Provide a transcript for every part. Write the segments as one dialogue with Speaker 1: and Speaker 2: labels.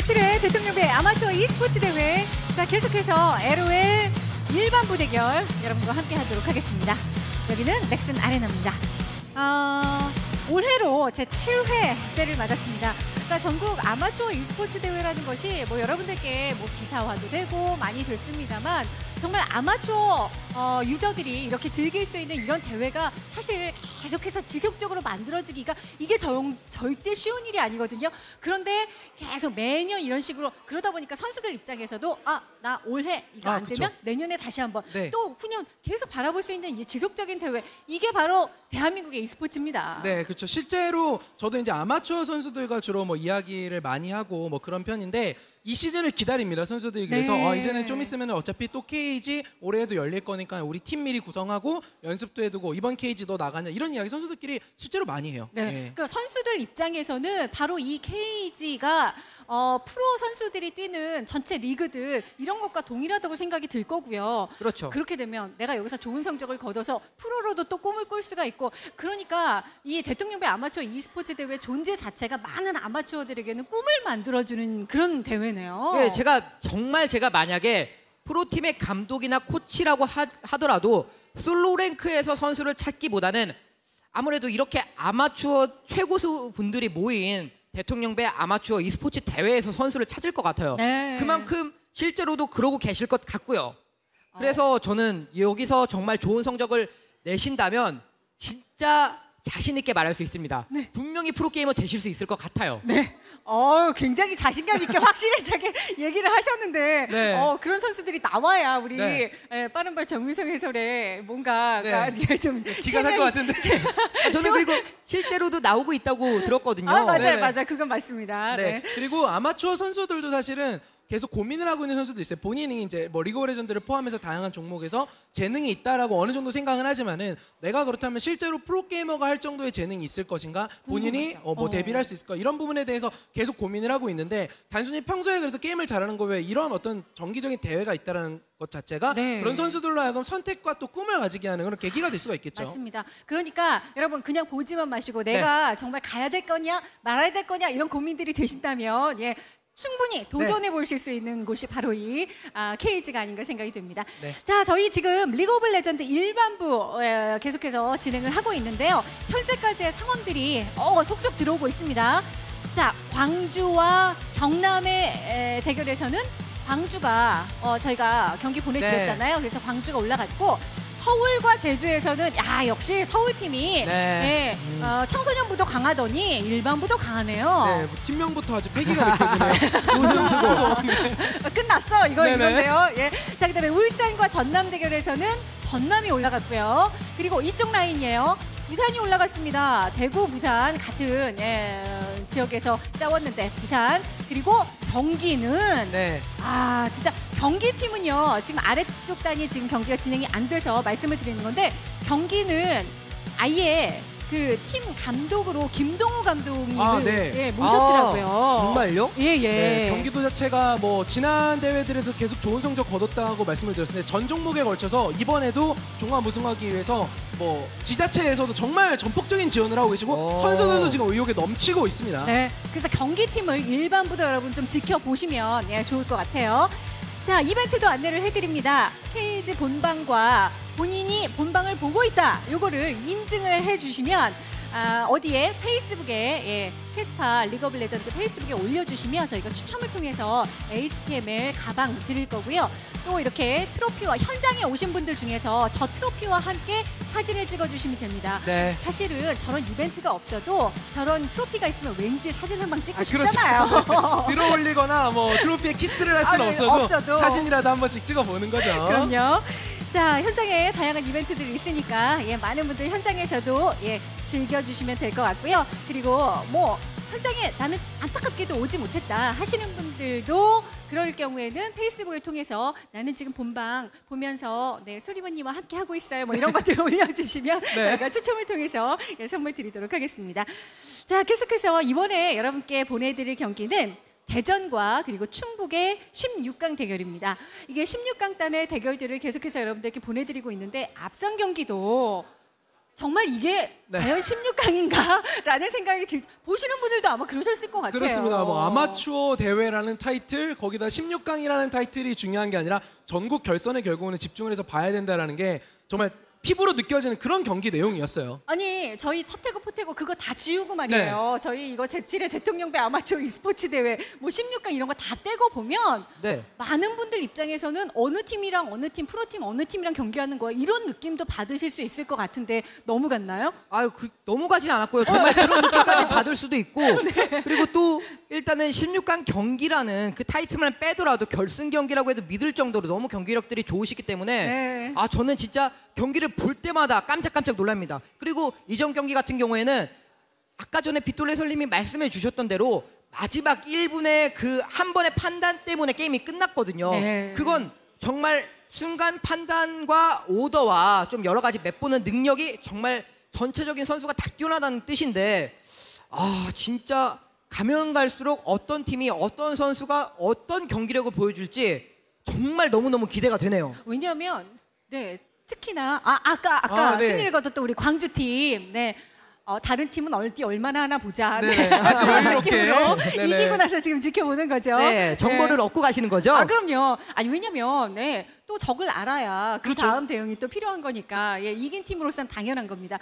Speaker 1: 제7회 대통령배 아마추어 e스포츠 대회. 자, 계속해서 LOL 일반 부 대결 여러분과 함께 하도록 하겠습니다. 여기는 넥슨 아레나입니다. 어, 올해로 제 7회째를 맞았습니다. 그러니까 전국 아마추어 e스포츠 대회라는 것이 뭐 여러분들께 뭐 기사화도 되고 많이 됐습니다만 정말 아마추어 어, 유저들이 이렇게 즐길 수 있는 이런 대회가 사실 계속해서 지속적으로 만들어지기가 이게 정, 절대 쉬운 일이 아니거든요. 그런데 계속 매년 이런 식으로 그러다 보니까 선수들 입장에서도 아 나 올해 이거
Speaker 2: 아,
Speaker 1: 안
Speaker 2: 그쵸.
Speaker 1: 되면 내년에 다시 한번
Speaker 2: 네.
Speaker 1: 또 후년 계속 바라볼 수 있는 이 지속적인 대회 이게 바로 대한민국의 e스포츠입니다.
Speaker 2: 네, 그렇죠. 실제로 저도 이제 아마추어 선수들과 주로 뭐 이야기를 많이 하고 뭐 그런 편인데 이 시즌을 기다립니다 선수들이 그래서
Speaker 1: 네.
Speaker 2: 어, 이제는 좀 있으면 어차피 또 케이지 올해에도 열릴 거니까 우리 팀 미리 구성하고 연습도 해두고 이번 케이지 너 나가냐 이런 이야기 선수들끼리 실제로 많이 해요.
Speaker 1: 네.
Speaker 2: 예.
Speaker 1: 그러니까 선수들 입장에서는 바로 이 KG가 어, 프로 선수들이 뛰는 전체 리그들 이런 것과 동일하다고 생각이 들 거고요.
Speaker 3: 그렇죠.
Speaker 1: 그렇게 되면 내가 여기서 좋은 성적을 거둬서 프로로도 또 꿈을 꿀 수가 있고 그러니까 이 대통령배 아마추어 e스포츠 대회 존재 자체가 많은 아마추어들에게는 꿈을 만들어주는 그런 대회네요.
Speaker 3: 예, 제가 정말 제가 만약에 프로팀의 감독이나 코치라고 하, 하더라도 솔로 랭크에서 선수를 찾기보다는 아무래도 이렇게 아마추어 최고수 분들이 모인 대통령배 아마추어 e스포츠 대회에서 선수를 찾을 것 같아요.
Speaker 1: 네.
Speaker 3: 그만큼 실제로도 그러고 계실 것 같고요. 그래서 저는 여기서 정말 좋은 성적을 내신다면 진짜 자신 있게 말할 수 있습니다.
Speaker 1: 네.
Speaker 3: 분명히 프로게이머 되실 수 있을 것 같아요.
Speaker 1: 네. 어, 굉장히 자신감 있게 확실하게 얘기를 하셨는데,
Speaker 2: 네.
Speaker 1: 어, 그런 선수들이 나와야 우리
Speaker 2: 네.
Speaker 1: 예, 빠른 발 정민성 해설에 뭔가가
Speaker 2: 네.
Speaker 1: 좀
Speaker 2: 기가 살 것 같은데.
Speaker 3: 아, 저는 그리고 실제로도 나오고 있다고 들었거든요.
Speaker 1: 아, 맞아요. 맞아요. 그건 맞습니다.
Speaker 2: 네.
Speaker 1: 네.
Speaker 2: 그리고 아마추어 선수들도 사실은 계속 고민을 하고 있는 선수도 있어요. 본인이 이제 뭐 리그 오브 레전드를 포함해서 다양한 종목에서 재능이 있다라고 어느 정도 생각은 하지만은 내가 그렇다면 실제로 프로 게이머가 할 정도의 재능이 있을 것인가? 본인이. 어, 뭐
Speaker 1: 어.
Speaker 2: 데뷔를 할 수 있을까? 이런 부분에 대해서 계속 고민을 하고 있는데 단순히 평소에 그래서 게임을 잘하는 거 외에 이런 어떤 정기적인 대회가 있다라는 것 자체가
Speaker 1: 네.
Speaker 2: 그런 선수들로 하여금 선택과 또 꿈을 가지게 하는 그런 계기가 될 수가 있겠죠.
Speaker 1: 맞습니다. 그러니까 여러분 그냥 보지만 마시고 내가 정말 가야 될 거냐 말아야 될 거냐 이런 고민들이 되신다면 예. 충분히 도전해 보실 수 있는 곳이 바로 이 아, KeG가 아닌가 생각이 듭니다.
Speaker 2: 네.
Speaker 1: 자, 저희 지금 리그 오브 레전드 일반부 에, 계속해서 진행을 하고 있는데요. 현재까지의 상황들이 어, 속속 들어오고 있습니다. 자, 광주와 경남의 에, 대결에서는 광주가 어, 저희가 경기 보내드렸잖아요. 그래서 광주가 올라갔고 서울과 제주에서는 야 역시 서울 팀이
Speaker 3: 네.
Speaker 1: 예, 어, 청소년부도 강하더니 일반부도 강하네요.
Speaker 2: 네, 뭐 팀명부터 아주 패기가 느껴지네요. 우승 수고.
Speaker 1: 어, 끝났어 이거. 이건데요. 예. 자 그다음에 울산과 전남 대결에서는 전남이 올라갔고요. 그리고 이쪽 라인이에요. 부산이 올라갔습니다. 대구, 부산 같은 예, 지역에서 싸웠는데 부산 그리고 경기는
Speaker 2: 네.
Speaker 1: 아 진짜 경기 팀은요 지금 아래쪽 단이 지금 경기가 진행이 안 돼서 말씀을 드리는 건데 경기는 아예 그 팀 감독으로 김동우 감독님을
Speaker 2: 아, 네.
Speaker 1: 예, 모셨더라고요.
Speaker 3: 정말요?
Speaker 1: 예 예.
Speaker 2: 네, 경기도 자체가 뭐 지난 대회들에서 계속 좋은 성적 거뒀다고 말씀을 드렸는데 전 종목에 걸쳐서 이번에도 종합 우승하기 위해서 뭐 지자체에서도 정말 전폭적인 지원을 하고 계시고
Speaker 3: 오.
Speaker 2: 선수들도 지금 의욕에 넘치고 있습니다.
Speaker 1: 네, 그래서 경기팀을 일반부도 여러분 좀 지켜보시면 예, 좋을 것 같아요. 자, 이벤트도 안내를 해드립니다. KeG 본방과 본인이 본방을 보고 있다. 요거를 인증을 해주시면 아, 어디에 페이스북에 예, KeSPA 리그 오브 레전드 페이스북에 올려주시면 저희가 추첨을 통해서 HTML 가방 드릴 거고요. 또 이렇게 트로피와 현장에 오신 분들 중에서 저 트로피와 함께 사진을 찍어주시면 됩니다.
Speaker 2: 네.
Speaker 1: 사실은 저런 이벤트가 없어도 저런 트로피가 있으면 왠지 사진 한 방 찍고
Speaker 2: 아, 그렇죠.
Speaker 1: 싶잖아요.
Speaker 2: 들어 올리거나 뭐 트로피에 키스를 할 수는
Speaker 1: 아, 네,
Speaker 2: 없어도,
Speaker 1: 없어도.
Speaker 2: 사진이라도 한 번씩 찍어 보는 거죠.
Speaker 1: 그럼요. 자, 현장에 다양한 이벤트들이 있으니까 예, 많은 분들 현장에서도 예, 즐겨주시면 될 것 같고요. 그리고 뭐 현장에 나는 안타깝게도 오지 못했다 하시는 분들도 그럴 경우에는 페이스북을 통해서 나는 지금 본방 보면서 네, 소리머니와 함께 하고 있어요. 뭐 이런 것들을 올려주시면 저희가 추첨을 통해서 예, 선물 드리도록 하겠습니다. 자, 계속해서 이번에 여러분께 보내드릴 경기는 대전과 그리고 충북의 16강 대결입니다. 이게 16강 단의 대결들을 계속해서 여러분들께 보내드리고 있는데 앞선 경기도 정말 이게
Speaker 2: 네.
Speaker 1: 과연 16강인가라는 생각이 들. 보시는 분들도 아마 그러셨을 것 같아요.
Speaker 2: 그렇습니다. 뭐 아마추어 대회라는 타이틀 거기다 16강이라는 타이틀이 중요한 게 아니라 전국 결선에 결국은 집중을 해서 봐야 된다라는 게 정말 피부로 느껴지는 그런 경기 내용이었어요.
Speaker 1: 아니 저희 차태고 포태고 그거 다 지우고 말이에요. 저희 이거 제7회 대통령배 아마추어 e스포츠 대회 뭐 16강 이런 거 다 떼고 보면
Speaker 3: 네.
Speaker 1: 많은 분들 입장에서는 어느 팀이랑 어느 팀 프로팀 어느 팀이랑 경기하는 거야 이런 느낌도 받으실 수 있을 것 같은데 너무 같나요?
Speaker 3: 아유 그, 너무 가진 않았고요. 정말 그런 느낌까지 받을 수도 있고 그리고 또 일단은 16강 경기라는 그 타이틀만 빼더라도 결승 경기라고 해도 믿을 정도로 너무 경기력들이 좋으시기 때문에
Speaker 1: 네.
Speaker 3: 아 저는 진짜 경기를 볼 때마다 깜짝깜짝 놀랍니다. 그리고 이전 경기 같은 경우에는 아까 전에 빗돌레 설님이 말씀해 주셨던 대로 마지막 1분의 그 한 번의 판단 때문에 게임이 끝났거든요.
Speaker 1: 네.
Speaker 3: 그건 정말 순간 판단과 오더와 좀 여러 가지 맵보는 능력이 정말 전체적인 선수가 다 뛰어나다는 뜻인데 아 진짜 가면 갈수록 어떤 팀이 어떤 선수가 어떤 경기력을 보여줄지 정말 너무너무 기대가 되네요.
Speaker 1: 왜냐하면 네 특히나 아 아까 아까
Speaker 2: 아, 네.
Speaker 1: 승리를 거뒀던 우리 광주 팀 네. 어, 다른 팀은 얼디 얼마나 하나 보자.
Speaker 2: 네네, 아주 여유롭게.
Speaker 1: 이기고 나서 지금 지켜보는 거죠.
Speaker 3: 네, 정보를
Speaker 1: 네.
Speaker 3: 얻고 가시는 거죠?
Speaker 1: 아 그럼요. 아니 왜냐면 네, 또 적을 알아야 그
Speaker 2: 그렇죠.
Speaker 1: 다음 대응이 또 필요한 거니까 예, 이긴 팀으로서는 당연한 겁니다.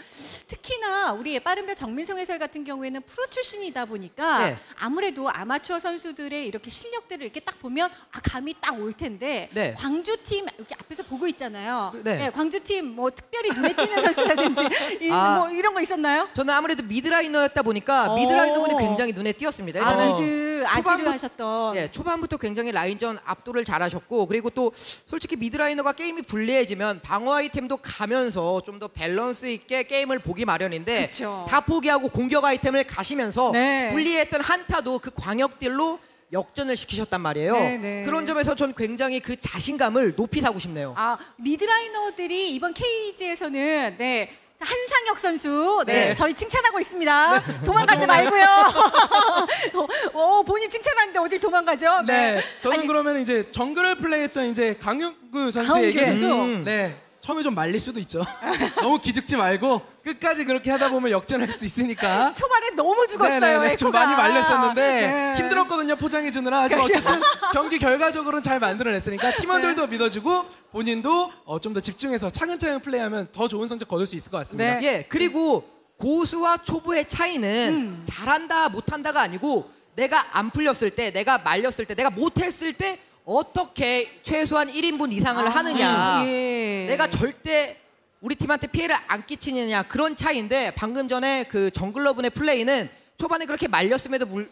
Speaker 1: 특히나 우리 빠른별 정민성 해설 같은 경우에는 프로 출신이다 보니까
Speaker 3: 네.
Speaker 1: 아무래도 아마추어 선수들의 이렇게 실력들을 이렇게 딱 보면 아 감이 딱 올 텐데
Speaker 3: 네.
Speaker 1: 광주 팀 이렇게 앞에서 보고 있잖아요.
Speaker 3: 네.
Speaker 1: 광주 팀 뭐 특별히 눈에 띄는 선수라든지 이,
Speaker 3: 아.
Speaker 1: 뭐 이런 거 있었나요?
Speaker 3: 저는 아무래도 mid laner였다 보니까
Speaker 1: 어.
Speaker 3: mid laner분이 굉장히 눈에 띄었습니다.
Speaker 1: 아 mid
Speaker 3: 아지르
Speaker 1: 하셨던.
Speaker 3: 예, 초반부터 굉장히 라인전 압도를 잘하셨고 그리고 또 솔직히 mid laner가 게임이 불리해지면 방어 아이템도 가면서 좀 더 밸런스 있게 게임을 보기 마련인데
Speaker 1: 그쵸.
Speaker 3: 다 포기하고 공격 아이템을 가시면서
Speaker 1: 네.
Speaker 3: 불리했던 한타도 그 광역deal로 역전을 시키셨단 말이에요.
Speaker 1: 네, 네.
Speaker 3: 그런 점에서 전 굉장히 그 자신감을 높이 사고 싶네요.
Speaker 1: 아 미드라이너들이 이번 케이지에서는 네 한상혁 선수 네,
Speaker 3: 네.
Speaker 1: 저희 칭찬하고 있습니다. 도망가지 말고요. 어, 어, 본인 칭찬하는데 어디 도망가죠?
Speaker 2: 네, 저는
Speaker 1: 아니,
Speaker 2: 그러면 이제 정글을 플레이했던 이제 강윤구 선수에게
Speaker 1: 강윤구 선수.
Speaker 3: 음.
Speaker 2: 네 처음에 좀 말릴 수도 있죠. 너무 기죽지 말고 끝까지 그렇게 하다 보면 역전할 수 있으니까.
Speaker 1: 초반에 너무 죽었어요.
Speaker 2: 네네네, 좀. 많이 말렸었는데
Speaker 1: 네.
Speaker 2: 힘들었거든요 포장해 주느라 하지만 어쨌든 경기 결과적으로는 잘 만들어냈으니까 팀원들도
Speaker 1: 네.
Speaker 2: 믿어주고 본인도 어, 좀 더 집중해서 차근차근 플레이하면 더 좋은 성적 거둘 수 있을 것 같습니다.
Speaker 1: 네.
Speaker 3: 예, 그리고 고수와 초보의 차이는
Speaker 1: 음.
Speaker 3: 잘한다 못한다가 아니고 내가 안 풀렸을 때, 내가 말렸을 때, 내가 못했을 때 어떻게 최소한 1인분 이상을
Speaker 1: 아,
Speaker 3: 하느냐.
Speaker 1: 예.
Speaker 3: 내가 절대 우리 팀한테 피해를 안 끼치느냐 그런 차이인데 방금 전에 그 정글러분의 플레이는 초반에 그렇게 말렸음에도 불.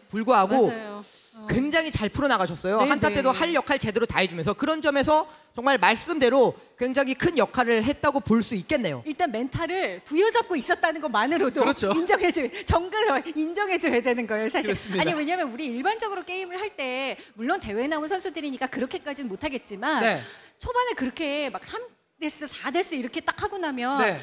Speaker 1: 어.
Speaker 3: 굉장히 잘 풀어나가셨어요.
Speaker 1: 네,
Speaker 3: 한타 때도
Speaker 1: 네.
Speaker 3: 할 역할 제대로 다 해주면서 그런 점에서 정말 말씀대로 굉장히 큰 역할을 했다고 볼 수 있겠네요.
Speaker 1: 일단 멘탈을 부여잡고 있었다는 것만으로도
Speaker 2: 그렇죠.
Speaker 1: 인정해줘 정글로 인정해줘야 되는 거예요 사실
Speaker 2: 그렇습니다.
Speaker 1: 아니 왜냐면 우리 일반적으로 게임을 할 때 물론 대회 나온 선수들이니까 그렇게까지는 못하겠지만
Speaker 2: 네.
Speaker 1: 초반에 그렇게 막 3데스 4데스 이렇게 딱 하고 나면
Speaker 2: 네.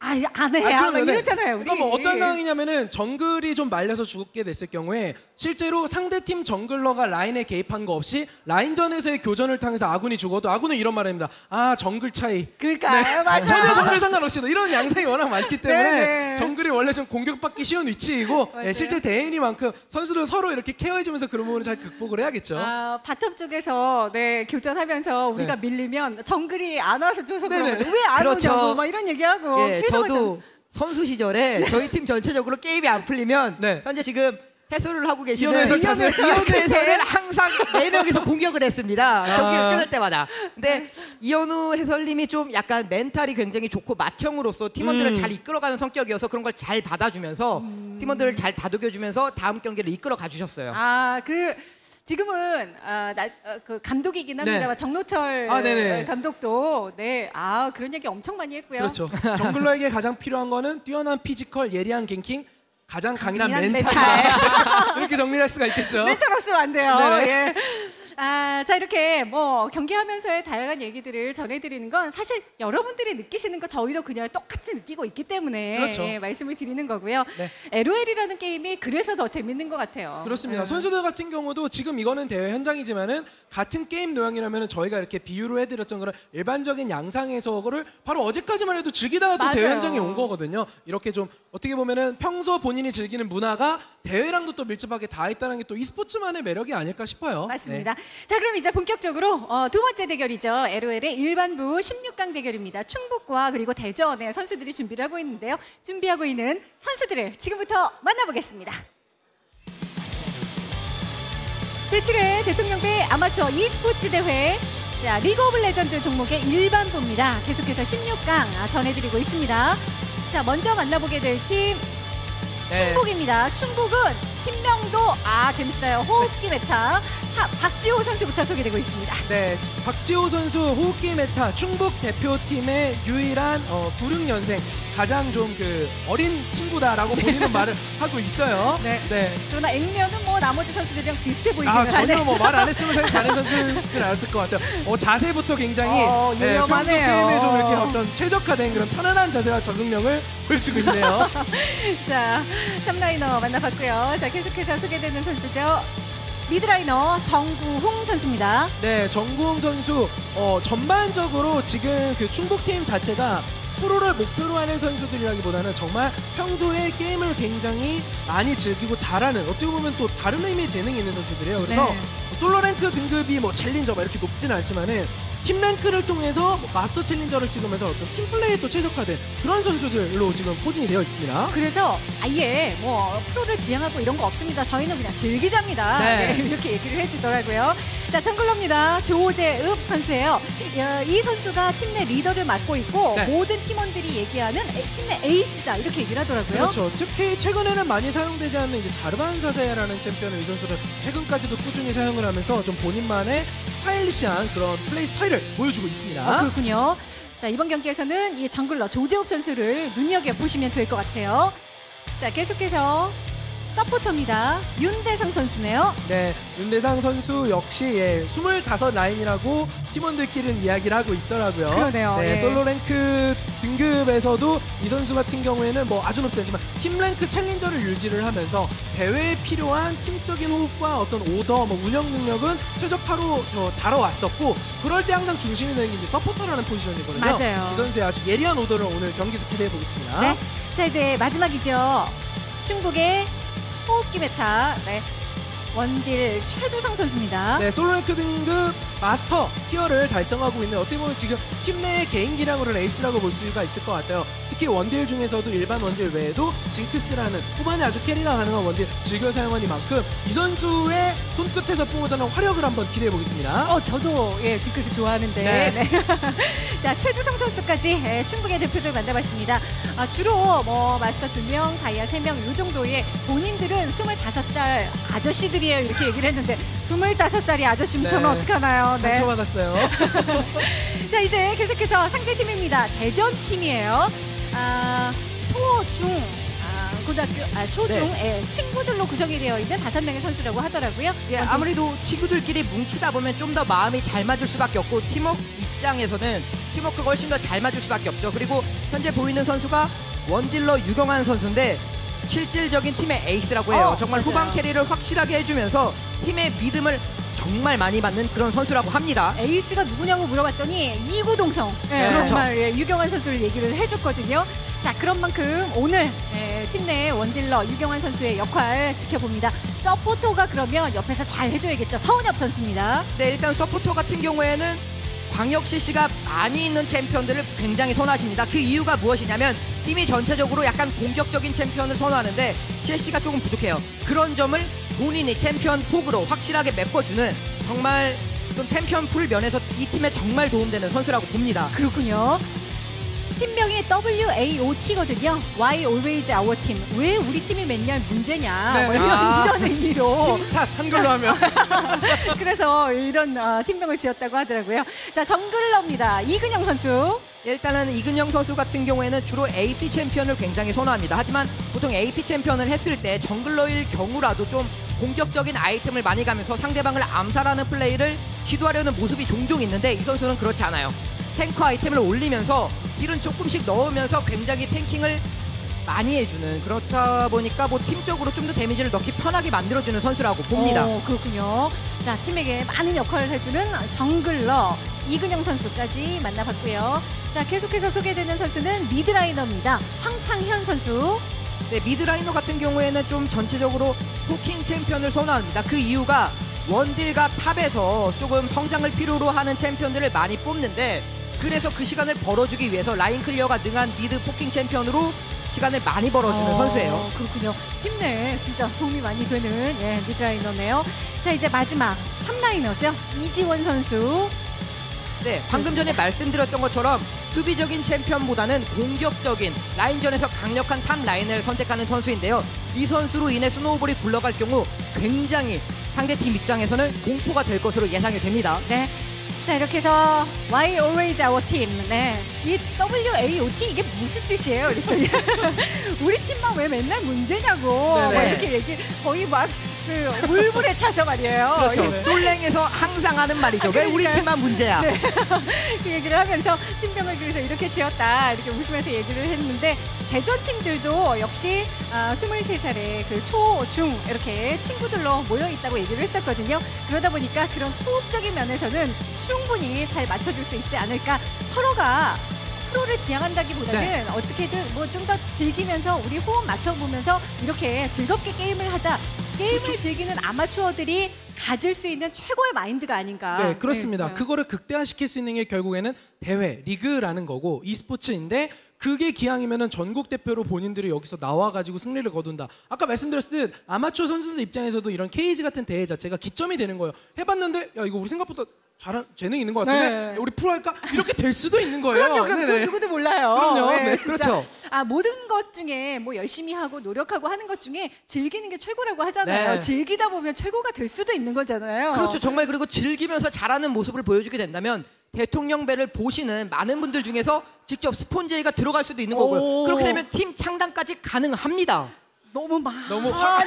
Speaker 1: 아안 해.
Speaker 2: 아,
Speaker 1: 막 이러잖아요. 우리.
Speaker 2: 그러니까 뭐 어떤 상황이냐면은 정글이 좀 말려서 죽게 됐을 경우에 실제로 상대 팀 jungler가 라인에 개입한 거 없이 라인전에서의 교전을 통해서 아군이 죽어도 아군은 이런 말합니다. 아 정글 차이.
Speaker 1: 그러니까 맞아.
Speaker 2: 전혀 정글 상관없이 이런 양상이 워낙 많기 때문에
Speaker 1: 네, 네.
Speaker 2: 정글이 원래 좀 공격받기 쉬운 위치이고. 예, 실제 대회인 만큼 선수들 서로 이렇게 care해주면서 그런 부분을 잘 극복을 해야겠죠.
Speaker 1: 아, bottom 쪽에서 네 교전하면서 우리가
Speaker 2: 네.
Speaker 1: 밀리면 정글이 안 와서 줘서. 그러거든. 왜 안
Speaker 3: 그렇죠.
Speaker 1: 오냐고 막 이런 얘기하고
Speaker 3: 예, 저도 선수 시절에 저희 팀 전체적으로 게임이 안 풀리면
Speaker 2: 네.
Speaker 3: 현재 지금 해설을 하고 계시는
Speaker 2: 이현우 해설 탓을.
Speaker 3: 이현우 해설을 항상 네 명이서 공격을 했습니다. 경기가
Speaker 2: 아.
Speaker 3: 끝날 때마다. 근데 이현우 해설님이 좀 약간 멘탈이 굉장히 좋고 맏형으로서 팀원들을
Speaker 2: 음.
Speaker 3: 잘 이끌어가는 성격이어서 그런 걸 잘 받아주면서 팀원들을 잘 다독여주면서 다음 경기를 이끌어 가 주셨어요.
Speaker 1: 아그 지금은 아, 나, 어, 그 감독이긴 합니다만
Speaker 2: 네.
Speaker 1: 정노철
Speaker 2: 아, 네네.
Speaker 1: 감독도 네 아 그런 얘기 엄청 많이 했고요.
Speaker 2: 그렇죠. jungler에게 가장 필요한 거는 뛰어난 physical, 예리한 ganking, 가장 강인한 멘탈. 이렇게 정리할 수가 있겠죠.
Speaker 1: 멘탈 없으면 안 돼요.
Speaker 2: 네네.
Speaker 1: 예. 아, 자 이렇게 뭐 경기하면서의 다양한 얘기들을 전해드리는 건 사실 여러분들이 느끼시는 거 저희도 그냥 똑같이 느끼고 있기 때문에
Speaker 2: 그렇죠.
Speaker 1: 예, 말씀을 드리는 거고요.
Speaker 2: 네.
Speaker 1: LOL이라는 게임이 그래서 더 재밌는 것 같아요.
Speaker 2: 그렇습니다.
Speaker 1: 음.
Speaker 2: 선수들 같은 경우도 지금 이거는 대회 현장이지만은 같은 게임 노양이라면 저희가 이렇게 비유로 해드렸던 그런 일반적인 양상에서 그를 바로 어제까지만 해도 즐기다가 또 대회
Speaker 1: 맞아요.
Speaker 2: 현장에 온 거거든요. 이렇게 좀 어떻게 보면은 평소 본인이 즐기는 문화가 대회랑도 또 밀접하게 닿아 있다는 게 또 e스포츠만의 매력이 아닐까 싶어요.
Speaker 1: 맞습니다. 자, 그럼 이제 본격적으로 어, 두 번째 대결이죠. LOL의 일반부 16강 대결입니다. 충북과 그리고 대전의 선수들이 준비를 하고 있는데요. 준비하고 있는 선수들을 지금부터 만나보겠습니다. 제7회 대통령배 아마추어 e스포츠 대회 자, 리그 오브 레전드 종목의 일반부입니다. 계속해서 16강 아, 전해드리고 있습니다. 자, 먼저 만나보게 될 팀
Speaker 2: 네.
Speaker 1: 충북입니다. 충북은 팀명도 아 재밌어요. 호흡기 meta 하, 박지호 선수부터 소개되고 있습니다.
Speaker 2: 네, 박지호 선수 호흡기 meta 충북 대표팀의 유일한 어, 96년생 가장 좀 그 어린 친구다라고 본인은 말을 하고 있어요.
Speaker 1: 네.
Speaker 2: 네.
Speaker 1: 그러나 액면은 뭐 나머지 선수들이랑 비슷해 보이기는
Speaker 2: 아 전혀
Speaker 1: 하네.
Speaker 2: 뭐 말 안 했으면 사실 다른 선수진 않았을 것 같아요. 어, 자세부터 굉장히
Speaker 1: 어,
Speaker 2: 네, 평소. 게임에 좀 이렇게 어떤 최적화된 그런 편안한 자세와 적응력을 보여주고 있네요.
Speaker 1: 자, top laner 만나봤고요. 자, 계속해서 소개되는 선수죠. mid laner 정구홍 선수입니다.
Speaker 2: 네, 정구홍 선수 어, 전반적으로 지금 그 충북팀 자체가 프로를 목표로 하는 선수들이라기보다는 정말 평소에 게임을 굉장히 많이 즐기고 잘하는 어떻게 보면 또 다른 의미의 재능이 있는 선수들이에요. 그래서
Speaker 1: 네.
Speaker 2: 솔로 rank 등급이 뭐 challenger 막 이렇게 높지는 않지만은 팀 rank를 통해서 뭐 마스터 challenger를 찍으면서 어떤 팀 플레이에 또 최적화된 그런 선수들로 지금 포진이 되어 있습니다.
Speaker 1: 그래서 아예 뭐 프로를 지향하고 이런 거 없습니다. 저희는 그냥 즐기자입니다.
Speaker 2: 네.
Speaker 1: 네, 이렇게 얘기를 해주더라고요. 자, 정글러입니다. 조재읍 선수예요. 야, 이 선수가 팀 내 리더를 맡고 있고
Speaker 2: 네.
Speaker 1: 모든 팀원들이 얘기하는 팀 내 에이스다 이렇게 얘기를 하더라고요.
Speaker 2: 그렇죠. 특히 최근에는 많이 사용되지 않는 이제 자르반 사세야라는 챔피언을 이 선수는 최근까지도 꾸준히 사용을 하면서 좀 본인만의 스타일리시한 그런 플레이 스타일을 보여주고 있습니다.
Speaker 1: 어, 그렇군요. 자, 이번 경기에서는 이 jungler 조재욱 선수를 눈여겨 보시면 될 것 같아요. 자, 계속해서 서포터입니다. 윤대성 선수네요.
Speaker 2: 네, 윤대성 선수 역시 예, 25 라인이라고 팀원들끼리는 이야기를 하고 있더라고요.
Speaker 1: 그러네요.
Speaker 2: 네,
Speaker 1: 예.
Speaker 2: 솔로 rank 등급에서도 이 선수 같은 경우에는 뭐 아주 높지 않지만 팀 rank challenger를 유지를 하면서 대회에 필요한 팀적인 호흡과 어떤 오더, 뭐 운영 능력은 최적화로 저 다뤄왔었고 그럴 때 항상 중심이 되는 게 이제 서포터라는 포지션이거든요.
Speaker 1: 맞아요.
Speaker 2: 이 선수의 아주 예리한 오더를 오늘 경기에서 기대해 보겠습니다.
Speaker 1: 네. 자, 이제 마지막이죠. 충북의 호흡기 메타. 네. 원딜 최두성 선수입니다.
Speaker 2: 네, 솔로 랭크 등급 마스터 tier를 달성하고 있는 어떻게 보면 지금 팀 내의 개인 기량으로는 에이스라고 볼 수가 있을 것 같아요. 특히 원딜 중에서도 일반 원딜 외에도 징크스라는 후반에 아주 carry가 가능한 원딜 즐겨 사용하니 만큼 이 선수의 손끝에서 뿜어지는 화력을 한번 기대해 보겠습니다.
Speaker 1: 어, 저도 예, 징크스 좋아하는데.
Speaker 2: 네.
Speaker 1: 네. 자, 최두성 선수까지 예, 충북의 대표들 만나봤습니다. 아, 주로 뭐 마스터 2명, 다이아 3명 이 정도의 본인들은 25살 아저씨들이 에요. 이렇게 얘기를 했는데 25살이 아저씨면
Speaker 2: 네.
Speaker 1: 저는 어떡하나요? 네.
Speaker 2: 상처받았어요.
Speaker 1: 자, 이제 계속해서 상대팀입니다. 대전 팀이에요. 아, 초, 중, 아, 고등학교, 아, 초중, 예, 친구들로 구성이 되어 있는 다섯 명의 선수라고 하더라고요.
Speaker 3: 예,
Speaker 1: 먼저
Speaker 3: 아무래도 친구들끼리 뭉치다 보면 좀 더 마음이 잘 맞을 수밖에 없고 팀워크 입장에서는 팀워크가 훨씬 더 잘 맞을 수밖에 없죠. 그리고 현재 보이는 선수가 원딜러 유경환 선수인데 실질적인 팀의 에이스라고 해요.
Speaker 1: 어,
Speaker 3: 정말
Speaker 1: 맞아요.
Speaker 3: 후반 carry를 확실하게 해주면서 팀의 믿음을 정말 많이 받는 그런 선수라고 합니다.
Speaker 1: 에이스가 누구냐고 물어봤더니 이구동성 예,
Speaker 2: 네. 그렇죠.
Speaker 1: 정말 예, 유경환 선수를 얘기를 해줬거든요. 자 그런 만큼 오늘 예, 팀내 원딜러 유경환 선수의 역할 지켜봅니다. 서포터가 그러면 옆에서 잘 해줘야겠죠. 서은엽 선수입니다.
Speaker 3: 네, 일단 서포터 같은 경우에는 광역 CC가 많이 있는 챔피언들을 굉장히 선호하십니다. 그 이유가 무엇이냐면 팀이 전체적으로 약간 공격적인 챔피언을 선호하는데 CC가 조금 부족해요. 그런 점을 본인이 챔피언 폭으로 확실하게 메꿔주는 정말 좀 챔피언 풀 면에서 이 팀에 정말 도움되는 선수라고 봅니다.
Speaker 1: 그렇군요. 팀명이 WAOT거든요. Why always our team? 왜 우리 팀이 맨날 문제냐?
Speaker 2: 네.
Speaker 1: 뭐 이런,
Speaker 3: 아.
Speaker 1: 이런 의미로
Speaker 2: 탓 한글로 하면
Speaker 1: 그래서 이런 어, 팀명을 지었다고 하더라고요. 자 정글러입니다. 이근영 선수.
Speaker 3: 일단은 이근영 선수 같은 경우에는 주로 AP 챔피언을 굉장히 선호합니다. 하지만 보통 AP 챔피언을 했을 때 정글러일 경우라도 좀 공격적인 아이템을 많이 가면서 상대방을 암살하는 플레이를 시도하려는 모습이 종종 있는데 이 선수는 그렇지 않아요. 탱커 아이템을 올리면서 딜은 조금씩 넣으면서 굉장히 탱킹을 많이 해주는 그렇다 보니까 뭐 팀적으로 좀 더 damage를 넣기 편하게 만들어주는 선수라고 봅니다.
Speaker 1: 어, 그렇군요. 자, 팀에게 많은 역할을 해주는 jungler 이근영 선수까지 만나봤고요. 자, 계속해서 소개되는 선수는 mid laner입니다. 황창현 선수.
Speaker 3: 네, mid laner 같은 경우에는 좀 전체적으로 poking 챔피언을 선호합니다. 그 이유가 원딜과 top에서 조금 성장을 필요로 하는 챔피언들을 많이 뽑는데 그래서 그 시간을 벌어주기 위해서 라인 clear가 능한 mid poking 챔피언으로 시간을 많이 벌어주는
Speaker 1: 어,
Speaker 3: 선수예요.
Speaker 1: 그렇군요. 팀내 진짜 도움이 많이 되는 예, mid laner네요. 자, 이제 마지막 top laner죠. 이지원 선수.
Speaker 3: 네, 방금 전에 말씀드렸던 것처럼 수비적인 챔피언보다는 공격적인 라인전에서 강력한 top 라인을 선택하는 선수인데요. 이 선수로 인해 snowball이 굴러갈 경우 굉장히 상대팀 입장에서는 공포가 될 것으로 예상이 됩니다.
Speaker 1: 네. 자, 이렇게 해서 Why Always Our Team. 네. 이 WAOT 이게 무슨 뜻이에요? 이랬더니 우리 팀만 왜 맨날 문제냐고.
Speaker 3: 네네.
Speaker 1: 뭐 이렇게 얘기 거의 막 그 울분에 차서 말이에요.
Speaker 3: 그렇죠.
Speaker 1: 예.
Speaker 3: 솔랭에서 항상 하는 말이죠. 왜 우리. 팀만 문제야?
Speaker 1: 네. 그 얘기를 하면서 팀명을 그래서 이렇게 지었다 이렇게 웃으면서 얘기를 했는데 대전 팀들도 역시 아, 23살의 그 초, 중 이렇게 친구들로 모여 있다고 얘기를 했었거든요. 그러다 보니까 그런 호흡적인 면에서는 충분히 잘 맞춰줄 수 있지 않을까. 서로가 프로를 지향한다기보다는
Speaker 2: 네.
Speaker 1: 어떻게든 뭐 좀 더 즐기면서 우리 호흡 맞춰보면서 이렇게 즐겁게 게임을 하자. 게임을 즐기는 아마추어들이 가질 수 있는 최고의 마인드가 아닌가.
Speaker 2: 네, 그렇습니다.
Speaker 1: 네.
Speaker 2: 그거를 극대화시킬 수 있는 게 결국에는 대회, 리그라는 거고 e스포츠인데 그게 기왕이면은 전국 대표로 본인들이 여기서 나와가지고 승리를 거둔다. 아까 말씀드렸을 때 아마추어 선수들 입장에서도 이런 케이지 같은 대회 자체가 기점이 되는 거예요. 해봤는데 야 이거 우리 생각보다 잘한 재능 있는 것 같은데
Speaker 1: 네.
Speaker 2: 야, 우리 프로 할까 이렇게 될 수도 있는 거예요.
Speaker 1: 그럼요, 그럼. 그 누구도 몰라요.
Speaker 2: 그럼요.
Speaker 1: 네,
Speaker 2: 네,
Speaker 1: 진짜.
Speaker 3: 그렇죠.
Speaker 1: 아 모든 것 중에 뭐 열심히 하고 노력하고 하는 것 중에 즐기는 게 최고라고 하잖아요.
Speaker 2: 네.
Speaker 1: 즐기다 보면 최고가 될 수도 있는 거잖아요.
Speaker 3: 그렇죠. 정말 그리고 즐기면서 잘하는 모습을 보여주게 된다면 대통령배를 보시는 많은 분들 중에서 직접 스폰제이가 들어갈 수도 있는 거고요.
Speaker 1: 오.
Speaker 3: 그렇게 되면 팀 창단까지 가능합니다.
Speaker 1: 너무 많이
Speaker 2: 너무 화-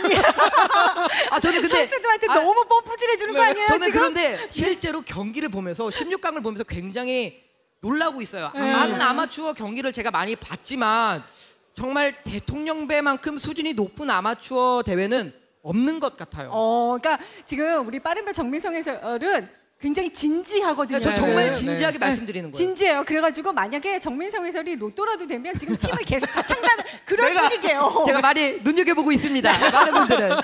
Speaker 3: 아 저는 근데
Speaker 1: 선수들한테
Speaker 3: 아,
Speaker 1: 너무 펌프질해 주는 거
Speaker 2: 네,
Speaker 1: 아니에요
Speaker 3: 저는
Speaker 1: 지금?
Speaker 3: 그런데 실제로 경기를 보면서 16강을 보면서 굉장히 놀라고 있어요.
Speaker 1: 네.
Speaker 3: 많은 아마추어 경기를 제가 많이 봤지만 정말 대통령배만큼 수준이 높은 아마추어 대회는 없는 것 같아요.
Speaker 1: 어, 그러니까 지금 우리 빠른별 정민성 해설은 굉장히 진지하거든요.
Speaker 3: 저
Speaker 2: 네,
Speaker 3: 정말
Speaker 2: 네,
Speaker 3: 진지하게
Speaker 1: 네.
Speaker 3: 말씀드리는 거예요.
Speaker 1: 진지해요. 그래가지고 만약에 정민성 해설이 로또라도 되면 지금 팀을 계속 다 창단 그런
Speaker 2: 내가-
Speaker 1: 분위기예요.
Speaker 3: 제가 많이 눈여겨보고 있습니다. 많은 분들은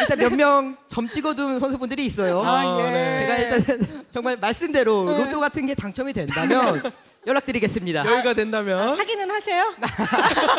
Speaker 3: 일단 몇 명 점 찍어둔 선수분들이 있어요.
Speaker 1: 아, 예.
Speaker 2: 네.
Speaker 3: 제가 일단 정말 말씀대로 로또 같은 게 당첨이 된다면 연락드리겠습니다.
Speaker 2: 여유가 된다면
Speaker 1: 사기는 하세요?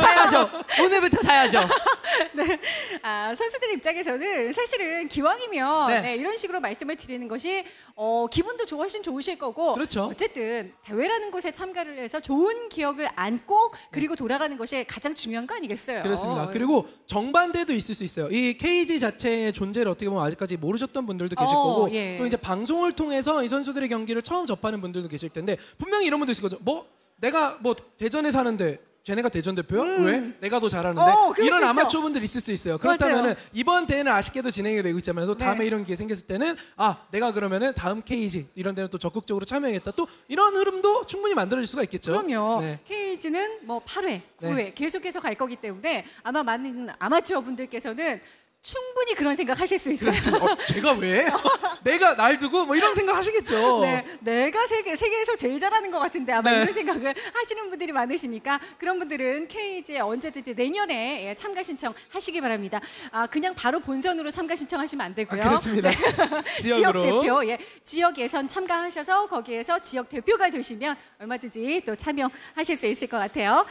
Speaker 3: 사야죠. 오늘부터 사야죠.
Speaker 1: 아, 선수들 입장에서는 사실은 기왕이면
Speaker 2: 네.
Speaker 1: 네, 이런 식으로 말씀을 드리는 것이 어, 기분도 좋으신 좋으실 거고
Speaker 2: 그렇죠.
Speaker 1: 어쨌든 대회라는 곳에 참가를 해서 좋은 기억을 안고 그리고 돌아가는 것이 가장 중요한 거 아니겠어요?
Speaker 2: 그렇습니다. 그리고 정반대도 있을 수 있어요. 이 KG 자체의 존재를 어떻게 보면 아직까지 모르셨던 분들도 계실
Speaker 1: 어,
Speaker 2: 거고
Speaker 1: 예.
Speaker 2: 또 이제 방송을 통해서 이 선수들의 경기를 처음 접하는 분들도 계실 텐데 분명히 이런 분도 있을 거죠. 뭐 내가 뭐 대전에 사는데 쟤네가 대전 대표야? 왜? 내가 더 잘하는데
Speaker 1: 음. 어, 그럴
Speaker 2: 이런
Speaker 1: 수 있죠.
Speaker 2: 아마추어 분들 있을 수 있어요. 그렇다면은
Speaker 1: 맞아요.
Speaker 2: 이번 대회는 아쉽게도 진행이 되고 있지만 또
Speaker 1: 네.
Speaker 2: 다음에 이런 기회 생겼을 때는 아 내가 그러면은 다음 KG 이런 데는 또 적극적으로 참여하겠다. 또 이런 흐름도 충분히 만들어질 수가 있겠죠.
Speaker 1: 그럼요.
Speaker 2: 네.
Speaker 1: KG는 뭐 8회, 9회
Speaker 2: 네. 계속해서
Speaker 1: 갈 거기 때문에 아마 많은 아마추어 분들께서는 충분히 그런 생각 하실 수 있어요.
Speaker 2: 어, 제가 왜? 내가 날 두고 뭐 이런 생각 하시겠죠.
Speaker 1: 네, 내가 세계, 세계에서 제일 잘하는 것 같은데 아마
Speaker 2: 네.
Speaker 1: 이런 생각을 하시는 분들이 많으시니까 그런 분들은 KG에 언제든지 내년에 예, 참가 신청 하시기 바랍니다. 아, 그냥 바로 본선으로 참가 신청하시면 안
Speaker 2: 아,
Speaker 1: 되고요.
Speaker 2: 그렇습니다.
Speaker 1: 지역
Speaker 2: 지역으로.
Speaker 1: 대표, 예, 지역 예선 참가하셔서 거기에서 지역 대표가 되시면 얼마든지 또 참여하실 수 있을 것 같아요.